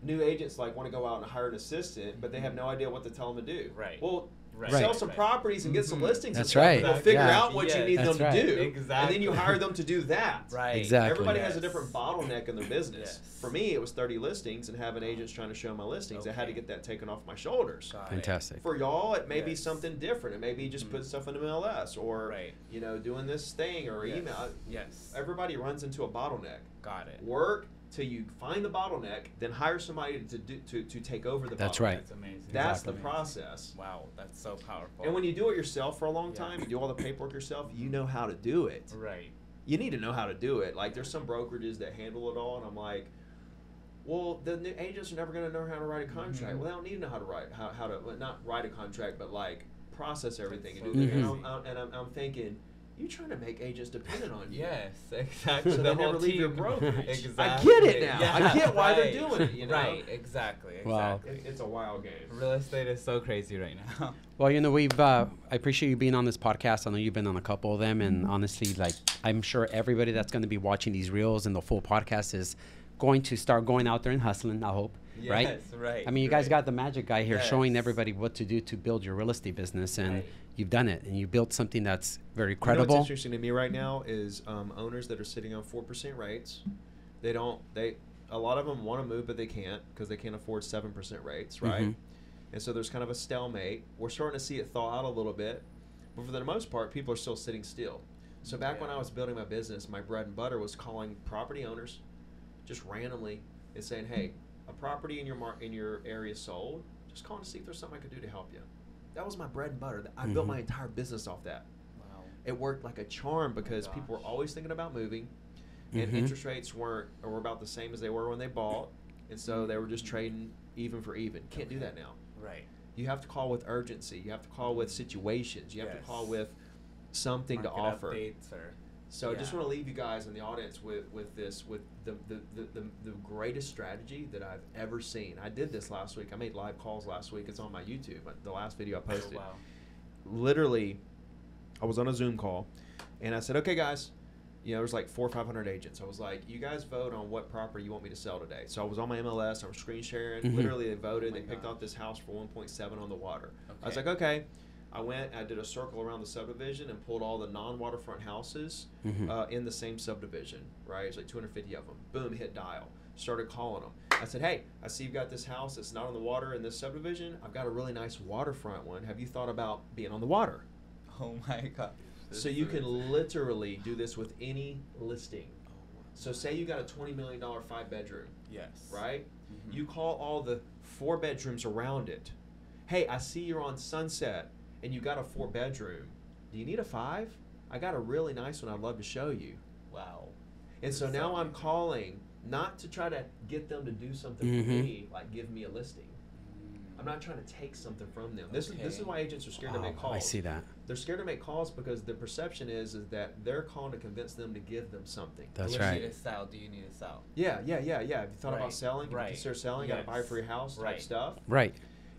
new agents like want to go out and hire an assistant, but they have no idea what to tell them to do. Right. Well, Right. sell some right. properties and get some Mhm. listings. That's right. and They'll figure Yeah. out what you need That's them to right. do, and then you hire them to do that. Right. Exactly. Everybody has a different bottleneck in their business. Yes. For me, it was 30 listings and having agents trying to show my listings. I had to get that taken off my shoulders. Got it. Fantastic. For y'all, it may be something different. It may be just Mhm. putting stuff in the MLS or Right. you know doing this thing or Yes. email. Yes. Everybody runs into a bottleneck. Got it. Work till you find the bottleneck, then hire somebody to do, to, to take over the. That's bottleneck. right. That's amazing. That's Exactly. the process. Wow, that's so powerful. And when you do it yourself for a long Yeah. time, you do all the paperwork yourself, you know how to do it. Right. You need to know how to do it. Like there's some brokerages that handle it all, and I'm like, well, the new agents are never going to know how to write a contract. Mhm. Well, they don't need to know how to write how, how to well, not write a contract, but like process everything and so do the And. I'm, I'm, and I'm, I'm thinking, you trying to make agents dependent on you? Yes, exactly. So the they whole never leave your team. brokerage. exactly. I get it now. I get why they're doing it, you know? Right. Exactly. Wow. Exactly. It, it's a wild game. Real estate is so crazy right now. Well, you know, we've uh, I appreciate you being on this podcast. I know you've been on a couple of them, and honestly, like I'm sure everybody that's going to be watching these reels and the full podcast is going to start going out there and hustling. I hope, right? Yes, right. I mean, you guys right. got the magic guy here showing everybody what to do to build your real estate business, and Right. you've done it, and you built something that's very You know credible. what's interesting to me right now is um, owners that are sitting on four percent rates. They don't. They a lot of them want to move, but they can't because they can't afford seven percent rates, right? Mhm. And so there's kind of a stalemate. We're starting to see it thaw out a little bit, but for the most part, people are still sitting still. So back when I was building my business, my bread and butter was calling property owners, just randomly, and saying, "Hey, a property in your mar- in your area sold. Just calling to see if there's something I could do to help you." That was my bread and butter. I built Mhm. my entire business off that Wow. it worked like a charm because people were always thinking about moving, and Mhm. interest rates weren't or were about the same as they were when they bought, and so they were just trading even for even. Can't do that now. Right. You have to call with urgency. You have to call with situations. You have to call with something to offer. updates or So I just want to leave you guys in the audience with, with this with the the, the, the the greatest strategy that I've ever seen. I did this last week. I made live calls last week. It's on my YouTube. The last video I oh, posted. wow. Literally, I was on a Zoom call, and I said, "Okay, guys." You know, there's like four or five hundred agents. I was like, "You guys vote on what property you want me to sell today." So I was on my MLS. I was screen sharing. Mhm. Literally, they voted. Oh my they picked God. out this house for one point seven on the water. I was like, "Okay." I went. I did a circle around the subdivision and pulled all the non-waterfront houses Mhm. uh, in the same subdivision. Right, it's like 250 of them. Boom, hit dial. Started calling them. I said, "Hey, I see you've got this house that's not on the water in this subdivision. I've got a really nice waterfront one. Have you thought about being on the water?" Oh my god. So you can literally do this with any listing. So say you got a 20 million dollar five bedroom, Yes. right? Mhm. You call all the four bedrooms around it. Hey, I see you're on Sunset and you got a four bedroom. Do you need a five? I got a really nice one I'd love to show you. Wow. And so now I'm calling not to try to get them to do something for Mhm. me, like give me a listing. I'm not trying to take something from them. This is this is why agents are scared to Wow, make calls. I see that. They're scared to make calls because the perception is is that they're calling to convince them to give them something. That's do you need to sell? Do you need to sell? Yeah, yeah, yeah, yeah. Have you thought Right, about selling? Have you right, consider selling? Got to buy yes, for your house type right. stuff. Right.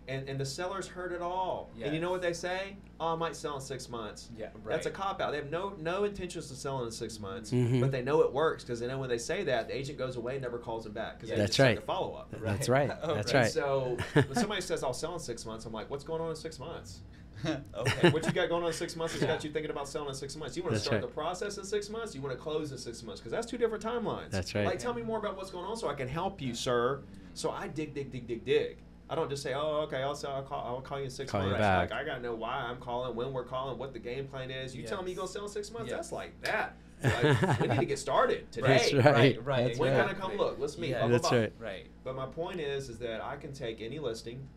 And and the sellers heard it all. And you know what they say? Oh, I might sell in six months. Yeah. Right. That's a cop out. They have no no intentions of selling in six months, Mhm. but they know it works because they know when they say that, the agent goes away, and never calls them back because Yeah. they That's just right. The follow up. That's Right. right. Oh, That's right. right. So when somebody says I'll sell in six months, I'm like, what's going on in six months? okay. what you got going on in six months has Yeah. got you thinking about selling in six months. You want to start right. the process in six months. You want to close in six months because that's two different timelines. That's right. Like, tell me more about what's going on so I can help you, sir. So I dig, dig, dig, dig, dig. I don't just say, oh, okay, I'll, sell, I'll, call, I'll call you in six Call you months. back. Like I gotta know why I'm calling, when we're calling, what the game plan is. You tell me you're gonna sell in six months. Yes. That's like that. Like, we need to get started today. That's right. Right. Right. That's When right. can I come look? Let's meet. Yeah. Blah, blah, That's blah. right. Right. But my point is, is that I can take any listing,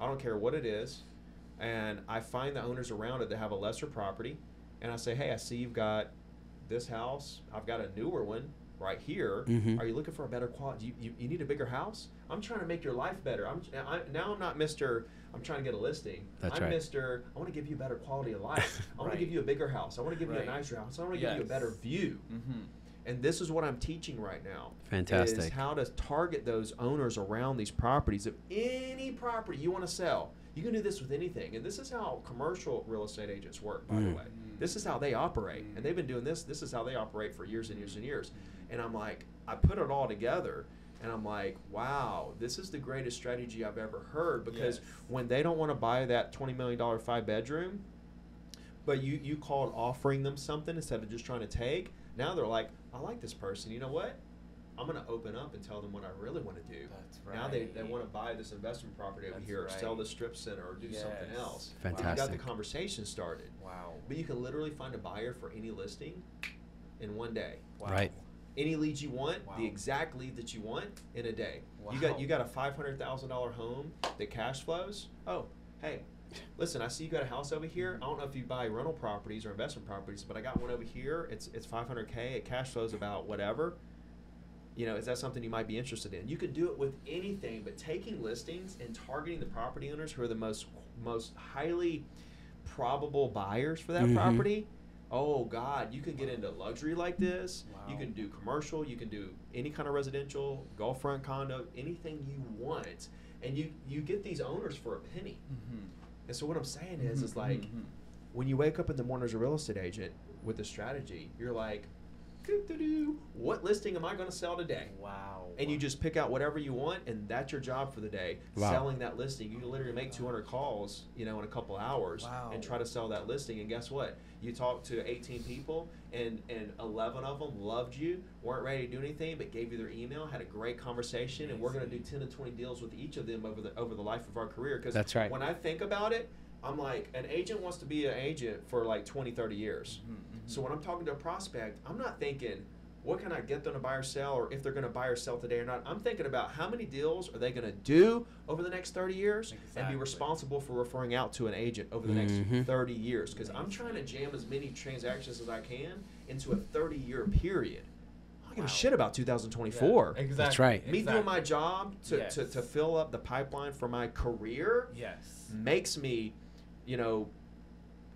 I don't care what it is, and I find the owners around it that have a lesser property, and I say, hey, I see you've got this house. I've got a newer one right here. Mhm. Are you looking for a better quality? You, you, you need a bigger house? I'm trying to make your life better. I'm I, now I'm not Mister. I'm trying to get a listing. That's I'm right. Mister. I want to give you a better quality of life. I want to give you a bigger house. I want to give you a nicer house. I want to give you a better view. Mm-hmm. And this is what I'm teaching right now. Fantastic. Is Fantastic. how to target those owners around these properties. If any property you want to sell, you can do this with anything. And this is how commercial real estate agents work, by the Mm. way. This is how they operate. And they've been doing this. This is how they operate for years and years and years. And I'm like, I put it all together. And I'm like, wow, this is the greatest strategy I've ever heard because Yes. when they don't want to buy that $20 million five bedroom, but you, you called offering them something instead of just trying to take, now they're like, I like this person. You know what? I'm going to open up and tell them what I really want to do. That's Now they, they want to buy this investment property over That's here, or sell the strip center, or do something Yes. else. You got the conversation started. Wow. But you can literally find a buyer for any listing in one day. Wow. Right. Any lead you want, Wow. the exact lead that you want in a day. You got you got a five hundred thousand dollar home that cash flows. Oh, hey, listen, I see you got a house over here. I don't know if you buy rental properties or investment properties, but I got one over here. It's it's five hundred k. It cash flows about whatever. You know, is that something you might be interested in? You could do it with anything, but taking listings and targeting the property owners who are the most most highly probable buyers for that Mhm. property. Oh God, you can get into luxury like this. You can do commercial. You can do any kind of residential, Gulf front condo, anything you want, and you you get these owners for a penny. Mm-hmm. And so what I'm saying is, is mm-hmm, like mm-hmm, mm-hmm. when you wake up in the morning as a real estate agent with a strategy, you're like, "Doo-doo-doo, what listing am I going to sell today? Wow. And you just pick out whatever you want, and that's your job for the day. Wow. Selling that listing, you can literally make 200 calls, you know, in a couple hours, Wow. and try to sell that listing. And guess what? You talk to 18 people, and and 11 of them loved you, weren't ready to do anything, but gave you their email, had a great conversation, and we're going to do 10 to 20 deals with each of them over the over the life of our career. Because That's right. When I think about it, I'm like, an agent wants to be an agent for like 20, 30 years. Mm-hmm. So when I'm talking to a prospect, I'm not thinking, what can I get them to buy or sell, or if they're going to buy or sell today or not. I'm thinking about how many deals are they going to do over the next 30 years and be responsible for referring out to an agent over the next Mhm. 30 years. Because I'm trying to jam as many transactions as I can into a 30 year period. I don't give Wow. a shit about 2024. Yeah, exactly. That's right. Me doing my job to, to, to fill up the pipeline for my career Yes. makes me, you know,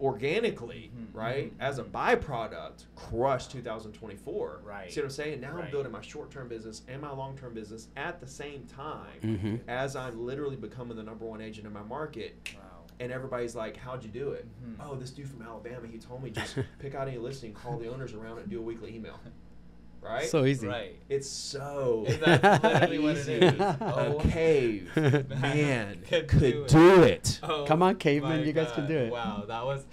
organically, Mhm, right, mhm, as a byproduct, crush 2024. Right. See what I'm saying? Now I'm building my short-term business and my long-term business at the same time hmm as I'm literally becoming the number one agent in my market. Wow. And everybody's like, "How'd you do it?" Mhm. Oh, this dude from Alabama. He told me just pick out any listing, call the owners around, and do a weekly email. Right? So easy. Right. it's so Is that literally what it easy. Oh. A Oh. cave man Could could, do do, it. it. Oh Come on, caveman, my you guys can do it. Wow, that was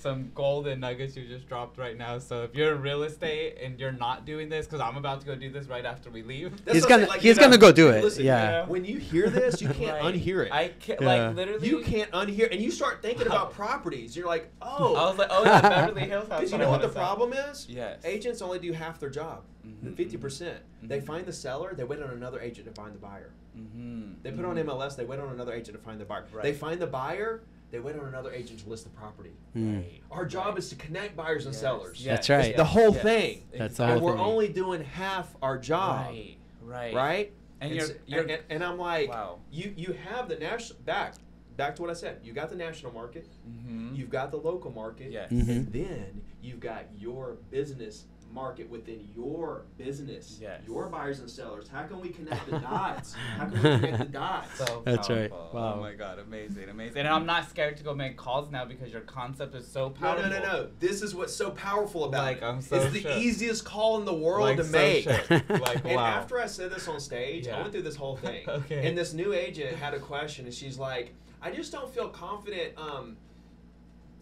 some golden nuggets you just dropped right now. So if you're in real estate and you're not doing this, because I'm about to go do this right after we leave. That's He's gonna- saying, he's you gonna go do it, Listen, yeah. When you hear this, you can't Right. unhear it. I can't, Yeah. like literally. you can't unhear, and you start thinking Wow. about properties. You're like, oh, I was like, oh yeah, Beverly Hills house. Because you know what the sell. problem is? Yes. Agents only do half their job, Mhm, 50%. percent They Mhm. find the seller, they wait on another agent to find the buyer. Mhm, They put on. MLS, they wait on another agent to find the buyer. They find the buyer, they wait on another agent to list the property. Mm. Our job is to connect buyers and Yes, sellers. yes, That's right. It's the whole yes, thing. That's the and we're thing. only doing half our job. Right. Right. Right? And And, you're, s- you're and, and- and I'm like, Wow. you you have the national back back to what I said. You got the national market, Mhm. you've got the local market, Yes. Mhm. and then you've got your business market within your business. Yes. Your buyers and sellers. How can we connect the dots? How can we connect the dots? So That's right. Wow. Oh my god, amazing, amazing. And I'm not scared to go make calls now because your concept is so powerful. no, no, no. no. This is what's so powerful about Like, it. I'm so it's the easiest call in the world Like, to so make. shook. Like, And wow. after I said this on stage, I went through this whole thing. Okay. And this new agent had a question, and she's like, "I just don't feel confident, um,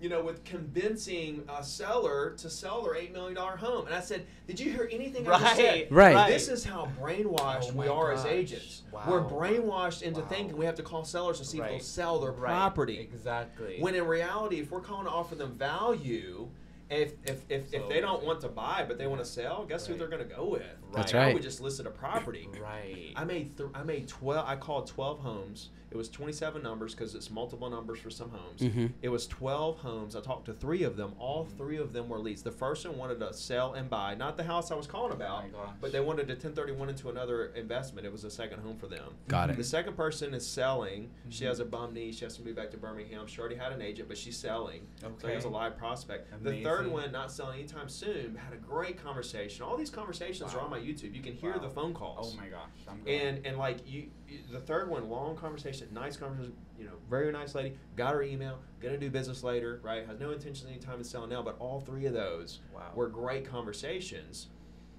you know, with convincing a seller to sell their eight million dollar home." And I said, "Did you hear anything I just said?" Right. Right. This is how brainwashed Oh we my are as agents. Wow. We're brainwashed into Wow. thinking we have to call sellers to see if they'll sell their Right. property. Exactly. When in reality, if we're calling to offer them value, if if if, So if they don't want to buy but they want to sell, guess who they're going to go with? That's Now right. We just listed a property. right. I made th- I made twelve. I called twelve homes. It was twenty seven numbers because it's multiple numbers for some homes. Mhm. It was twelve homes. I talked to three of them. All Mm-hmm. three of them were leads. The first one wanted to sell and buy, not the house I was calling about, Oh but they wanted to ten thirty one into another investment. It was a second home for them. Got it. The second person is selling. She Mhm. has a bum knee. She has to move back to Birmingham. She already had an agent, but she's selling. Okay. So Okay. was a live prospect. Amazing. The third one, not selling anytime soon, had a great conversation. All these conversations are on my YouTube. You can hear Wow. the phone calls. Oh my gosh. I'm. And and like you, you- the third one, long conversation, nice conversation. You know, very nice lady. Got her email. Gonna do business later. Right. Has no intention anytime to sell now. But all three of those Wow. were great conversations.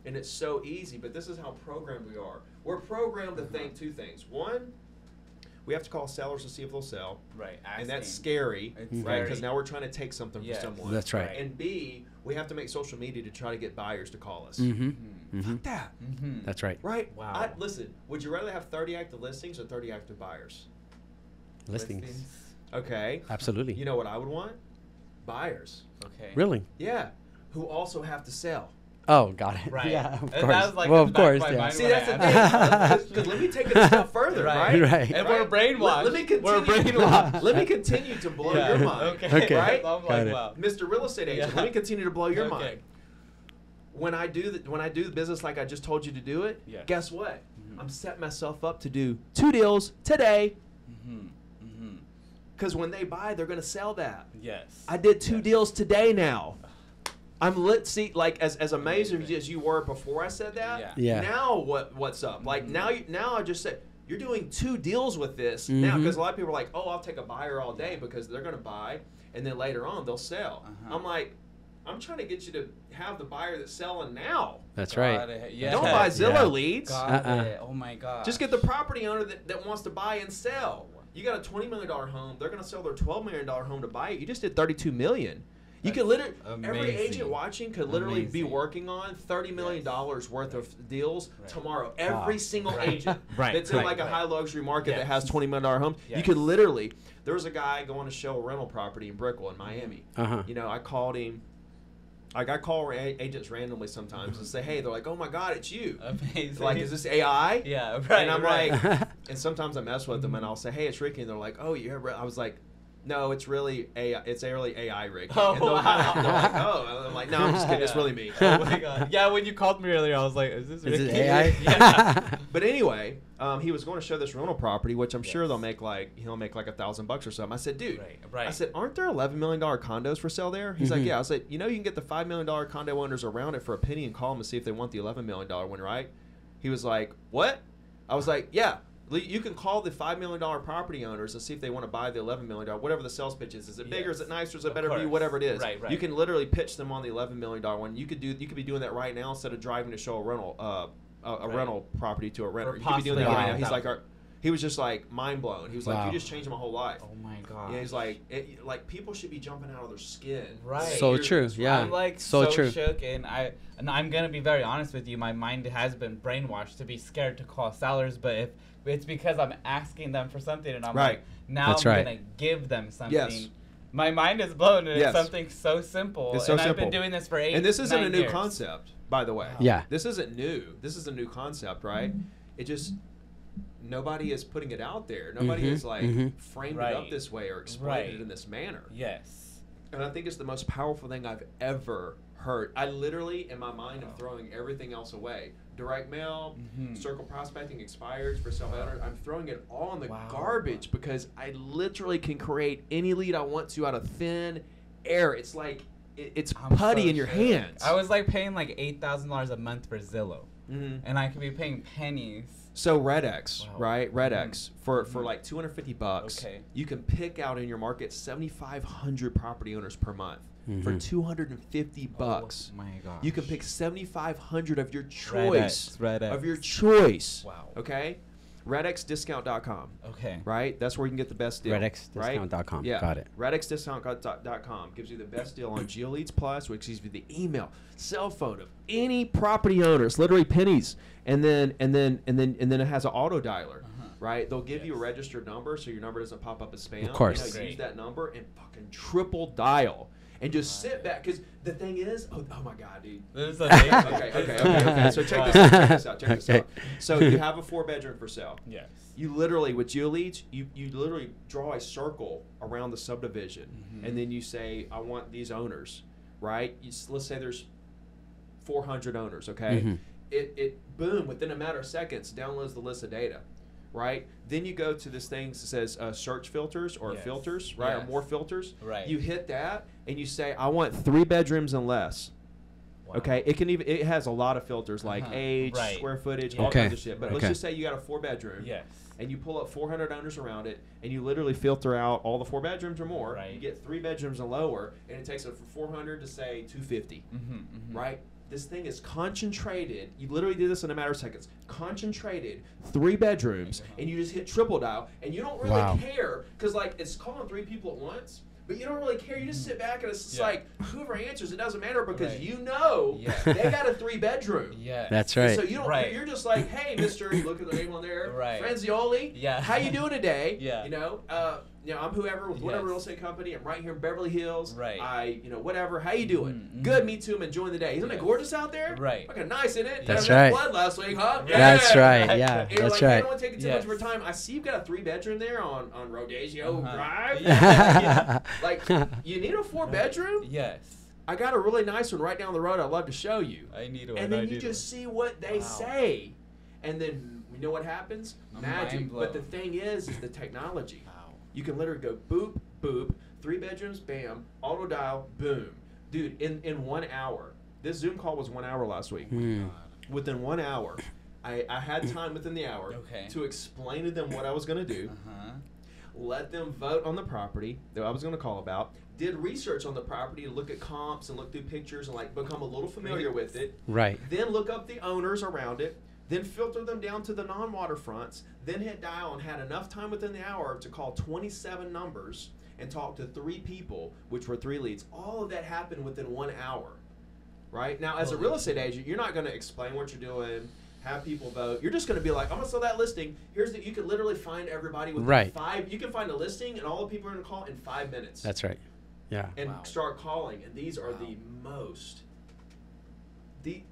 And it's so easy. But this is how programmed we are. We're programmed to think two things. One, we have to call sellers to see if they'll sell, right. and that's scary, It's right? Because now we're trying to take something Yes. from someone. That's right. And B, we have to make social media to try to get buyers to call us. Mm-hmm. Mhm. Mm-hmm. Fuck that. Mhm. That's right. Right? Wow. I, listen, would you rather have 30 active listings or 30 active buyers? Listings. Okay. Absolutely. You know what I would want? Buyers. Okay. Really? Yeah. Who also have to sell. Oh, got it. Right. Yeah, of And course. that was, like, well, of the back of course, yeah. See, that's I the thing. Because let me take it a step further, Right. right? Right. And we're brainwashed. Let, me continue. We're brainwashed. let me continue to blow Yeah. your mind. Okay. Okay. Right? I'm Got like, it. wow. Mr. Real Estate Agent, Yeah. let me continue to blow your Okay. mind. When I do the, when I do the business like I just told you to do it, Yes. guess what? Mhm. I'm setting myself up to do two deals today. Mhm. Mhm. Because when they buy, they're going to sell that. Yes. I did two Yes. deals today now. I'm lit. See, like as, as amazing Amazing. as you were before I said that. Yeah. Yeah. Now what what's up? Like Mhm. now you now I just said you're doing two deals with this now because a lot of people are like, oh, I'll take a buyer all day because they're going to buy and then later on they'll sell. Uh-huh. I'm like, I'm trying to get you to have the buyer that's selling now. That's Got right. it. Yeah. Don't buy Zillow Yeah. leads. Got Uh-uh. it. Oh my god. Just get the property owner that, that wants to buy and sell. You got a twenty million dollar home. They're going to sell their twelve million dollar home to buy it. You just did thirty two million. You could That's literally every amazing. agent watching could literally be Amazing. working on thirty million dollars worth of deals Right. tomorrow. Every Wow. single Right. agent Right, that's in right, like a right. high luxury market that has twenty million dollar homes. You could literally. There was a guy going to show a rental property in Brickell in Miami. Uh huh. You know, I called him. Like I call agents randomly sometimes and say, "Hey," they're like, "Oh my God, it's you." Amazing. Like, is this AI? Yeah. Right. and I'm right. like, and sometimes I mess with them and I'll say, "Hey, it's Ricky," and they're like, "Oh, yeah." I was like, no, it's really AI. It's really AI Ricky. Oh, wow. like, oh, I'm like, no, I'm just kidding. It's Yeah. really me. Oh my god. Yeah, when you called me earlier, I was like, is this Is it Ricky? AI? yeah. But anyway, um, he was going to show this rental property, which I'm sure they'll make like he'll make like a thousand bucks or something. I said, dude, Right, right. I said, aren't there eleven million dollar condos for sale there? He's Mhm. like, yeah. I was like, you know, you can get the five million dollar condo owners around it for a penny and call them and see if they want the eleven million dollar one, right? He was like, what? I was like, yeah. Li- You can call the five million dollar property owners and see if they want to buy the eleven million dollar, whatever the sales pitch is. Is it bigger? Is it nicer? Is it Of better view? course. Whatever it is. Right, right. You can literally pitch them on the eleven million dollar one. You could do. You could be doing that right now instead of driving to show a rental, uh, a, a Right. rental property to a renter. You could be doing that right now. He's like, our, he was just like mind blown. He was like, you just changed my whole life. Oh my god. Yeah, he's like, it, like people should be jumping out of their skin. Right. So You're- true, yeah. I'm like So so, true. shook, and I and I'm gonna be very honest with you. My mind has been brainwashed to be scared to call sellers, but if it's because I'm asking them for something, and I'm Right. like, now That's I'm right. gonna give them something. Yes. My mind is blown, and Yes. it's something so simple. It's so and I've simple. been doing this for eight. And this isn't a new years. concept, by the way. Yeah. This isn't new. This is a new concept, right? It just nobody is putting it out there. Nobody Mhm, has like mhm. framed it up this way or explained Right. it in this manner. Yes. And I think it's the most powerful thing I've ever heard. I literally, in my mind, am throwing everything else away. Direct mail, Mhm. circle prospecting expires for self owners. I'm throwing it all in the Wow. garbage because I literally can create any lead I want to out of thin air. It's like it, it's I'm putty so in your shook. hands. I was like paying like eight thousand dollars a month for Zillow, Mhm. and I could be paying pennies. So RedX, Wow. right? RedX for for Mhm. like 250 bucks. Okay. You can pick out in your market 7,500 property owners per month for Mhm. 250 bucks. Oh my god. You can pick 7,500 of your choice. Red X. Of your choice. Wow. Okay? RedXDiscount.com. Okay. Right? That's where you can get the best deal. right? RedXDiscount.com. Yeah. Got it. RedXDiscount.com gives you the best deal on GeoLeads Plus, which gives you the email, cell phone of any property owner. It's literally pennies. And then and then and then and then it has an auto dialer. Uh-huh. Right? They'll give you a registered number so your number doesn't pop up as spam. Of course. You know, use that number and fucking triple dial. And just sit back because the thing is, oh, oh my god, dude, This is okay, okay, okay, okay. So check this out. Check this out. Check this out. So you have a four bedroom for sale. Yes. You literally with GeoLeads, you you literally draw a circle around the subdivision, Mhm. and then you say, I want these owners, right? You, let's say there's 400 owners. Okay. Mhm. It it boom within a matter of seconds downloads the list of data. Right, then you go to this thing that says uh, search filters or Yes. filters, right, or more filters. Right. You hit that and you say, I want three bedrooms and less. Wow. Okay, it can even it has a lot of filters like Uh-huh. age, Right. square footage, Yeah. all Okay. kinds of shit. But let's Okay. just say you got a four bedroom, Yes. and you pull up 400 owners around it, and you literally filter out all the four bedrooms or more. Right. You get three bedrooms and lower, and it takes it from 400 to say 250. Mm-hmm, mm-hmm. Right. This thing is concentrated. You literally do this in a matter of seconds. Concentrated, three bedrooms, and you just hit triple dial, and you don't really Wow. care because like it's calling three people at once. But you don't really care. You just sit back and it's just Yeah. like whoever answers, it doesn't matter because Right. you know Yeah. they got a three bedroom. Yes. That's And right. So you don't. Right. You're just like, hey, Mister. Look at the name on there. Right. Franzioli. Yeah. How you doing today? Yeah. You know. Uh, you know, I'm whoever with whatever Yes. real estate company. I'm right here in Beverly Hills. Right. I, you know, whatever. How you doing? Mhm, mhm. Good. Me too. I'm enjoying the day. Isn't Yes. it gorgeous out there? Right. Fucking nice, isn't it? That's Didn't right. Flood last week, huh? That's right. Yeah, And that's like, hey, I right. don't want to take too Yes. much of your time. I see you've got a three bedroom there on on Rodeo Uh-huh. Drive. Yeah. Like, you need a four bedroom? Yes. I got a really nice one right down the road. I'd love to show you I need one. and I then you need just see what they Wow. say, and then you know what happens? I'm Magic. But the thing is, is the technology. One. Wow. You can literally go boop boop, three bedrooms, bam, auto dial, boom, dude. In in one hour, this Zoom call was one hour last week. Hmm. Within one hour, I, I had time within the hour Okay. to explain to them what I was gonna do Uh-huh. let them vote on the property that I was going to call about. Did research on the property, look at comps and look through pictures and like become a little familiar with it. Right. Then look up the owners around it. Then filter them down to the non-waterfronts. Then hit dial and had enough time within the hour to call 27 numbers and talk to three people, which were three leads. All of that happened within one hour. Right now, as a real estate agent, you're not going to explain what you're doing. Have people vote. You're just going to be like, I'm going to sell that listing. Here's the. You can literally find everybody within Right. five. You can find a listing, and all the people are going to call in five minutes That's right. Yeah. and Wow. start calling. And these are Wow. the most. The.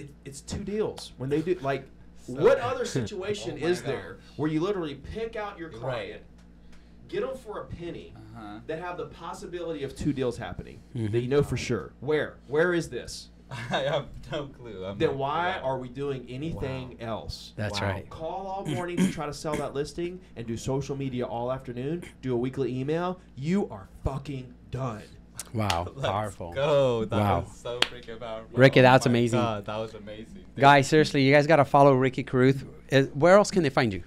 It, it's two deals when they do like. So- what other situation Oh my is there gosh. where you literally pick out your client, Right. get them for a penny Uh-huh. that have the possibility of two deals happening Mhm. that you know for sure. Where? Where is this? I have no clue. I'm Then why wow. are we doing anything else? That's Wow. right. Call all morning to try to sell that listing and do social media all afternoon, do a weekly email. You are fucking done. Wow. Let's Powerful. Go. That Wow. was so freaking powerful. Ricky, Oh that's my amazing. God, that was amazing. Thank Guys, you. seriously, you guys got to follow Ricky Carruth. Uh, Where else can they find you?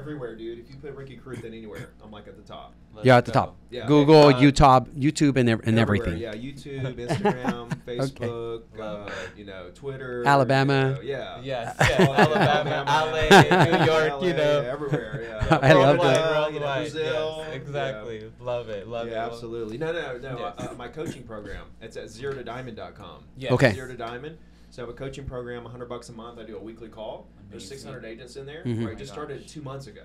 Everywhere, dude. If you put Ricky Carruth in anywhere, I'm like at the top. Let's You're at the go. top. Yeah. Google, Uh, YouTube, YouTube, and, and everything. Yeah, YouTube, Instagram, Facebook, Love uh, it. you know, Twitter, Alabama. you know, yeah. Yes, yes, yeah, Alabama, LA, New York, LA, you know. everywhere. Yeah. I love that. You know. Brazil. yes, exactly. Love it. Yeah, Love it. yeah absolutely. No, no, no. Yes. Uh, uh, my coaching program. It's at zero to diamond.com. Yes. Okay. Zero to diamond. So I have a coaching program, 100 bucks a month. I do a weekly call. There's 600 agents in there. Mhm. Right, Oh just my started two months ago.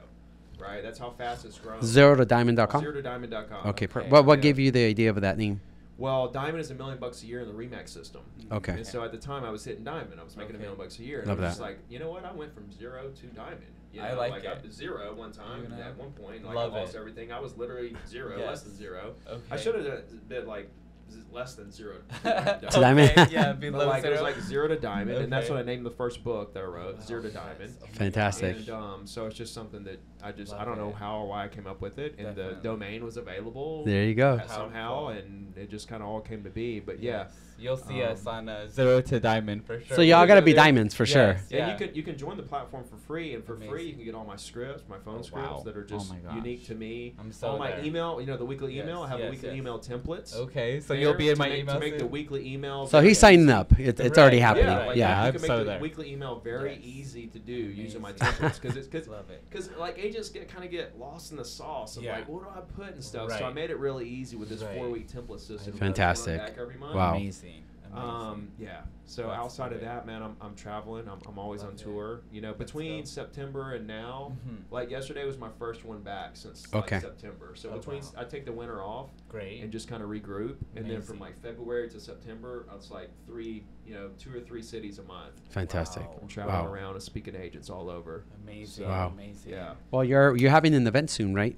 Right, that's how fast it's grown. Zero to diamond.com. Zero to diamond.com. Okay. Per- Okay, what what yeah. gave you the idea of that name? Well, Diamond is a million bucks a year in the RE/MAX system. Okay. And so at the time, I was hitting Diamond. I was making a million bucks a year. And Love I was just like, you know what? I went from zero to Diamond. You know, I like I it. did zero one time at one point. Like Love I lost it. everything. I was literally zero, Yes. less than zero. Okay. I should have been like z- less than zero. To okay, diamond? yeah, below But like it was like zero to diamond, and that's Okay. what I named the first book that I wrote, Zero to Diamond. Fantastic. And um, so it's just something that I just I don't know how or why I came up with it, and the domain was available There you go. somehow, and it just kind of all came to be. But yeah, Yes. You'll see Um, us on uh, zero to diamond for sure. So y'all got to be diamonds for sure. Yes. Yeah, Yeah. you can you can join the platform for free, and for free you can get all my scripts, my phone Oh, scripts wow. that are Oh just my gosh. unique to me. I'm so all my there. email, you know, the weekly Yes, email. I have yes, weekly yes. email templates. Okay, so you'll be in my make, email to make the weekly email. So very he's signing up. It, it's Right, already happening. Yeah, like like yeah. you I'm can make so the there. weekly email very Yes. easy to do using my templates because it's because because like agents get kind of get lost in the sauce of Yeah. like what do I put and stuff. So I made it really easy with this four week template system. Fantastic. Back every month. Wow. Amazing. Amazing. Um, yeah. So That's outside of that, man, I'm, I'm traveling. I'm, I'm always Love on it. tour. You know, between. September and now, Mhm. like yesterday was my first one back since like, Okay. September. So Oh, between wow. I take the winter off Great. and just kind of regroup, and then from like February to September, it's like three, you know, two or three cities a month. Fantastic. Wow. I'm traveling Wow. around and speaking to agents all over. amazing. Wow. Amazing. Yeah. Well, you're you're having an event soon, right?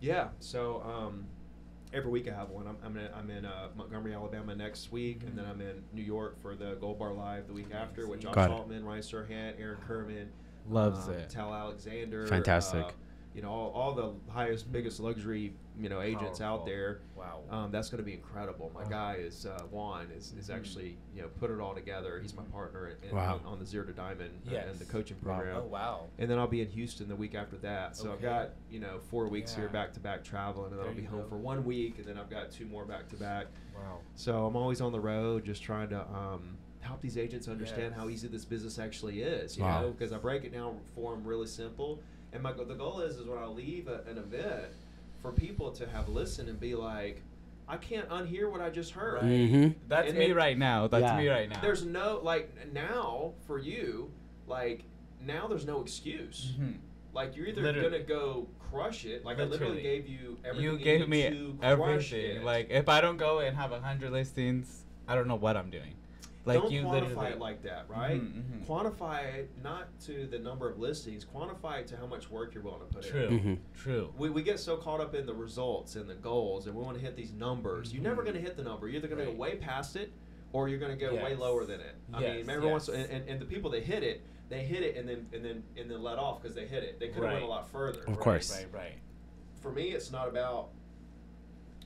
Yeah. So um, every week I have one. I'm, I'm in, I'm in uh, Montgomery, Alabama next week, and then I'm in New York for the Gold Bar Live the week after with Josh Got it. Altman, Ryan Serhant, Aaron Kirman, Loves um, it. Tal Alexander. Fantastic. uh, you know, all, all the highest, biggest luxury, you know, agents out there. Wow. Um, that's going to be incredible. My Oh. guy is uh, Juan is, is Mhm. actually you know put it all together. He's my partner in, Wow. on, on the Zero to Diamond uh, Yes. and the coaching Wow. program. oh wow. And then I'll be in Houston the week after that. So I've got, you know, four weeks here back to back traveling, and then There I'll be home go. for one week, and then I've got two more back to back. Wow. So I'm always on the road just trying to um, help these agents understand how easy this business actually is, you Wow. know, because I break it down for them really simple. And my, the goal is, is when I leave a, an event, for people to have listened and be like, I can't unhear what I just heard. Right. Mhm. That's And- me and right now. That's Yeah. me right now. There's no, like, now for you, like, now there's no excuse. Mhm. Like you're either Literally. gonna go crush it. Like I literally Literally. gave you everything. You you gave need me to crush everything. it. Like if I don't go and have a hundred listings, I don't know what I'm doing. Like don't you quantify it like that, right? Mhm, mhm. Quantify it not to the number of listings. Quantify it to how much work you're willing to put True. in. Mhm. True. We, we get so caught up in the results and the goals, and we want to hit these numbers. You're never going to hit the number. You're either going to go way past it, or you're going to go way lower than it. I Yes, mean, every once yes. and, and, and the people that hit it, they hit it and then and then and then let off because they hit it. They could have went a lot further. Of course. Right, right. for me, it's not about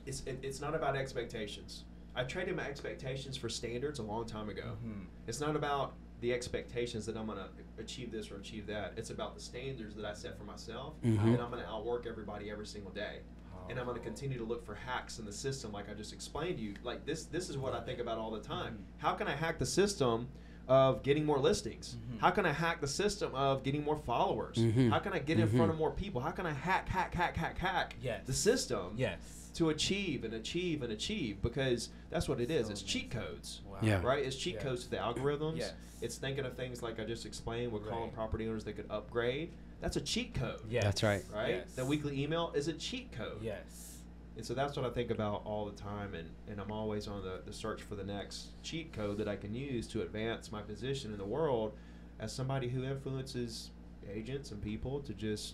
it's it, it's not about expectations. I traded my expectations for standards a long time ago. Mhm. It's not about the expectations that I'm gonna achieve this or achieve that. It's about the standards that I set for myself, Mhm. and I'm gonna outwork everybody every single day. And I'm gonna continue to look for hacks in the system, like I just explained to you. Like this, this is what I think about all the time. Mhm. How can I hack the system of getting more listings? Mhm. How can I hack the system of getting more followers? Mhm. How can I get in Mhm. front of more people? How can I hack, hack, hack, hack, hack Yes. the system? Yes. To achieve and achieve and achieve because that's what it is. So it's cheat codes, Wow. Yeah. right? It's cheat Yes. codes to the algorithms. Yes. It's thinking of things like I just explained. We're calling property owners they could upgrade. That's a cheat code, Yes. That's right. right? Yes. The weekly email is a cheat code. Yes. And so that's what I think about all the time, and, and I'm always on the, the search for the next cheat code that I can use to advance my position in the world as somebody who influences agents and people to just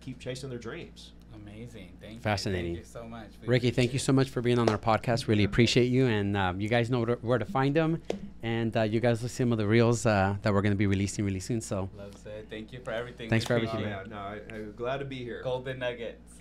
keep chasing their dreams. Amazing. Thank you. Fascinating. Thank you so much. We Ricky, thank you so much for being on our podcast. Really appreciate you, and um, you guys know where to, where to find them, and uh, you guys will see some of the reels uh, that we're going to be releasing really soon. So Love Loves it. Thank you for everything. Thanks for Oh, everything. appreciate yeah, no, I, I'm glad to be here. Golden nuggets.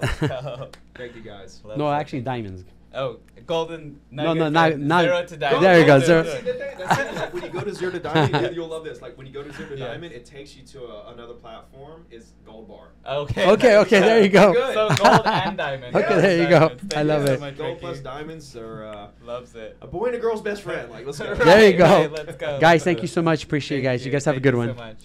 Thank you guys. Loves no, it. actually diamonds. Oh, golden No, nuggets. no, not- not- zero to diamond. There you go, Golden zero- See, the thing- that's the thing, like, when you go to zero to diamond, you- you'll love this. Like when you go to zero to Yeah. diamond, it takes you to a, another platform. Is Gold Bar. Okay. Okay, okay, there you go. Good. So gold and diamond. Okay, Gold there and you go. Thank I love so it. much, Gold Ricky. plus diamonds are uh, Loves it. a boy and a girl's best friend. Like let's go. There you go. right, let's go. Guys, thank you so much. Appreciate you guys. You guys have a good you one. so much.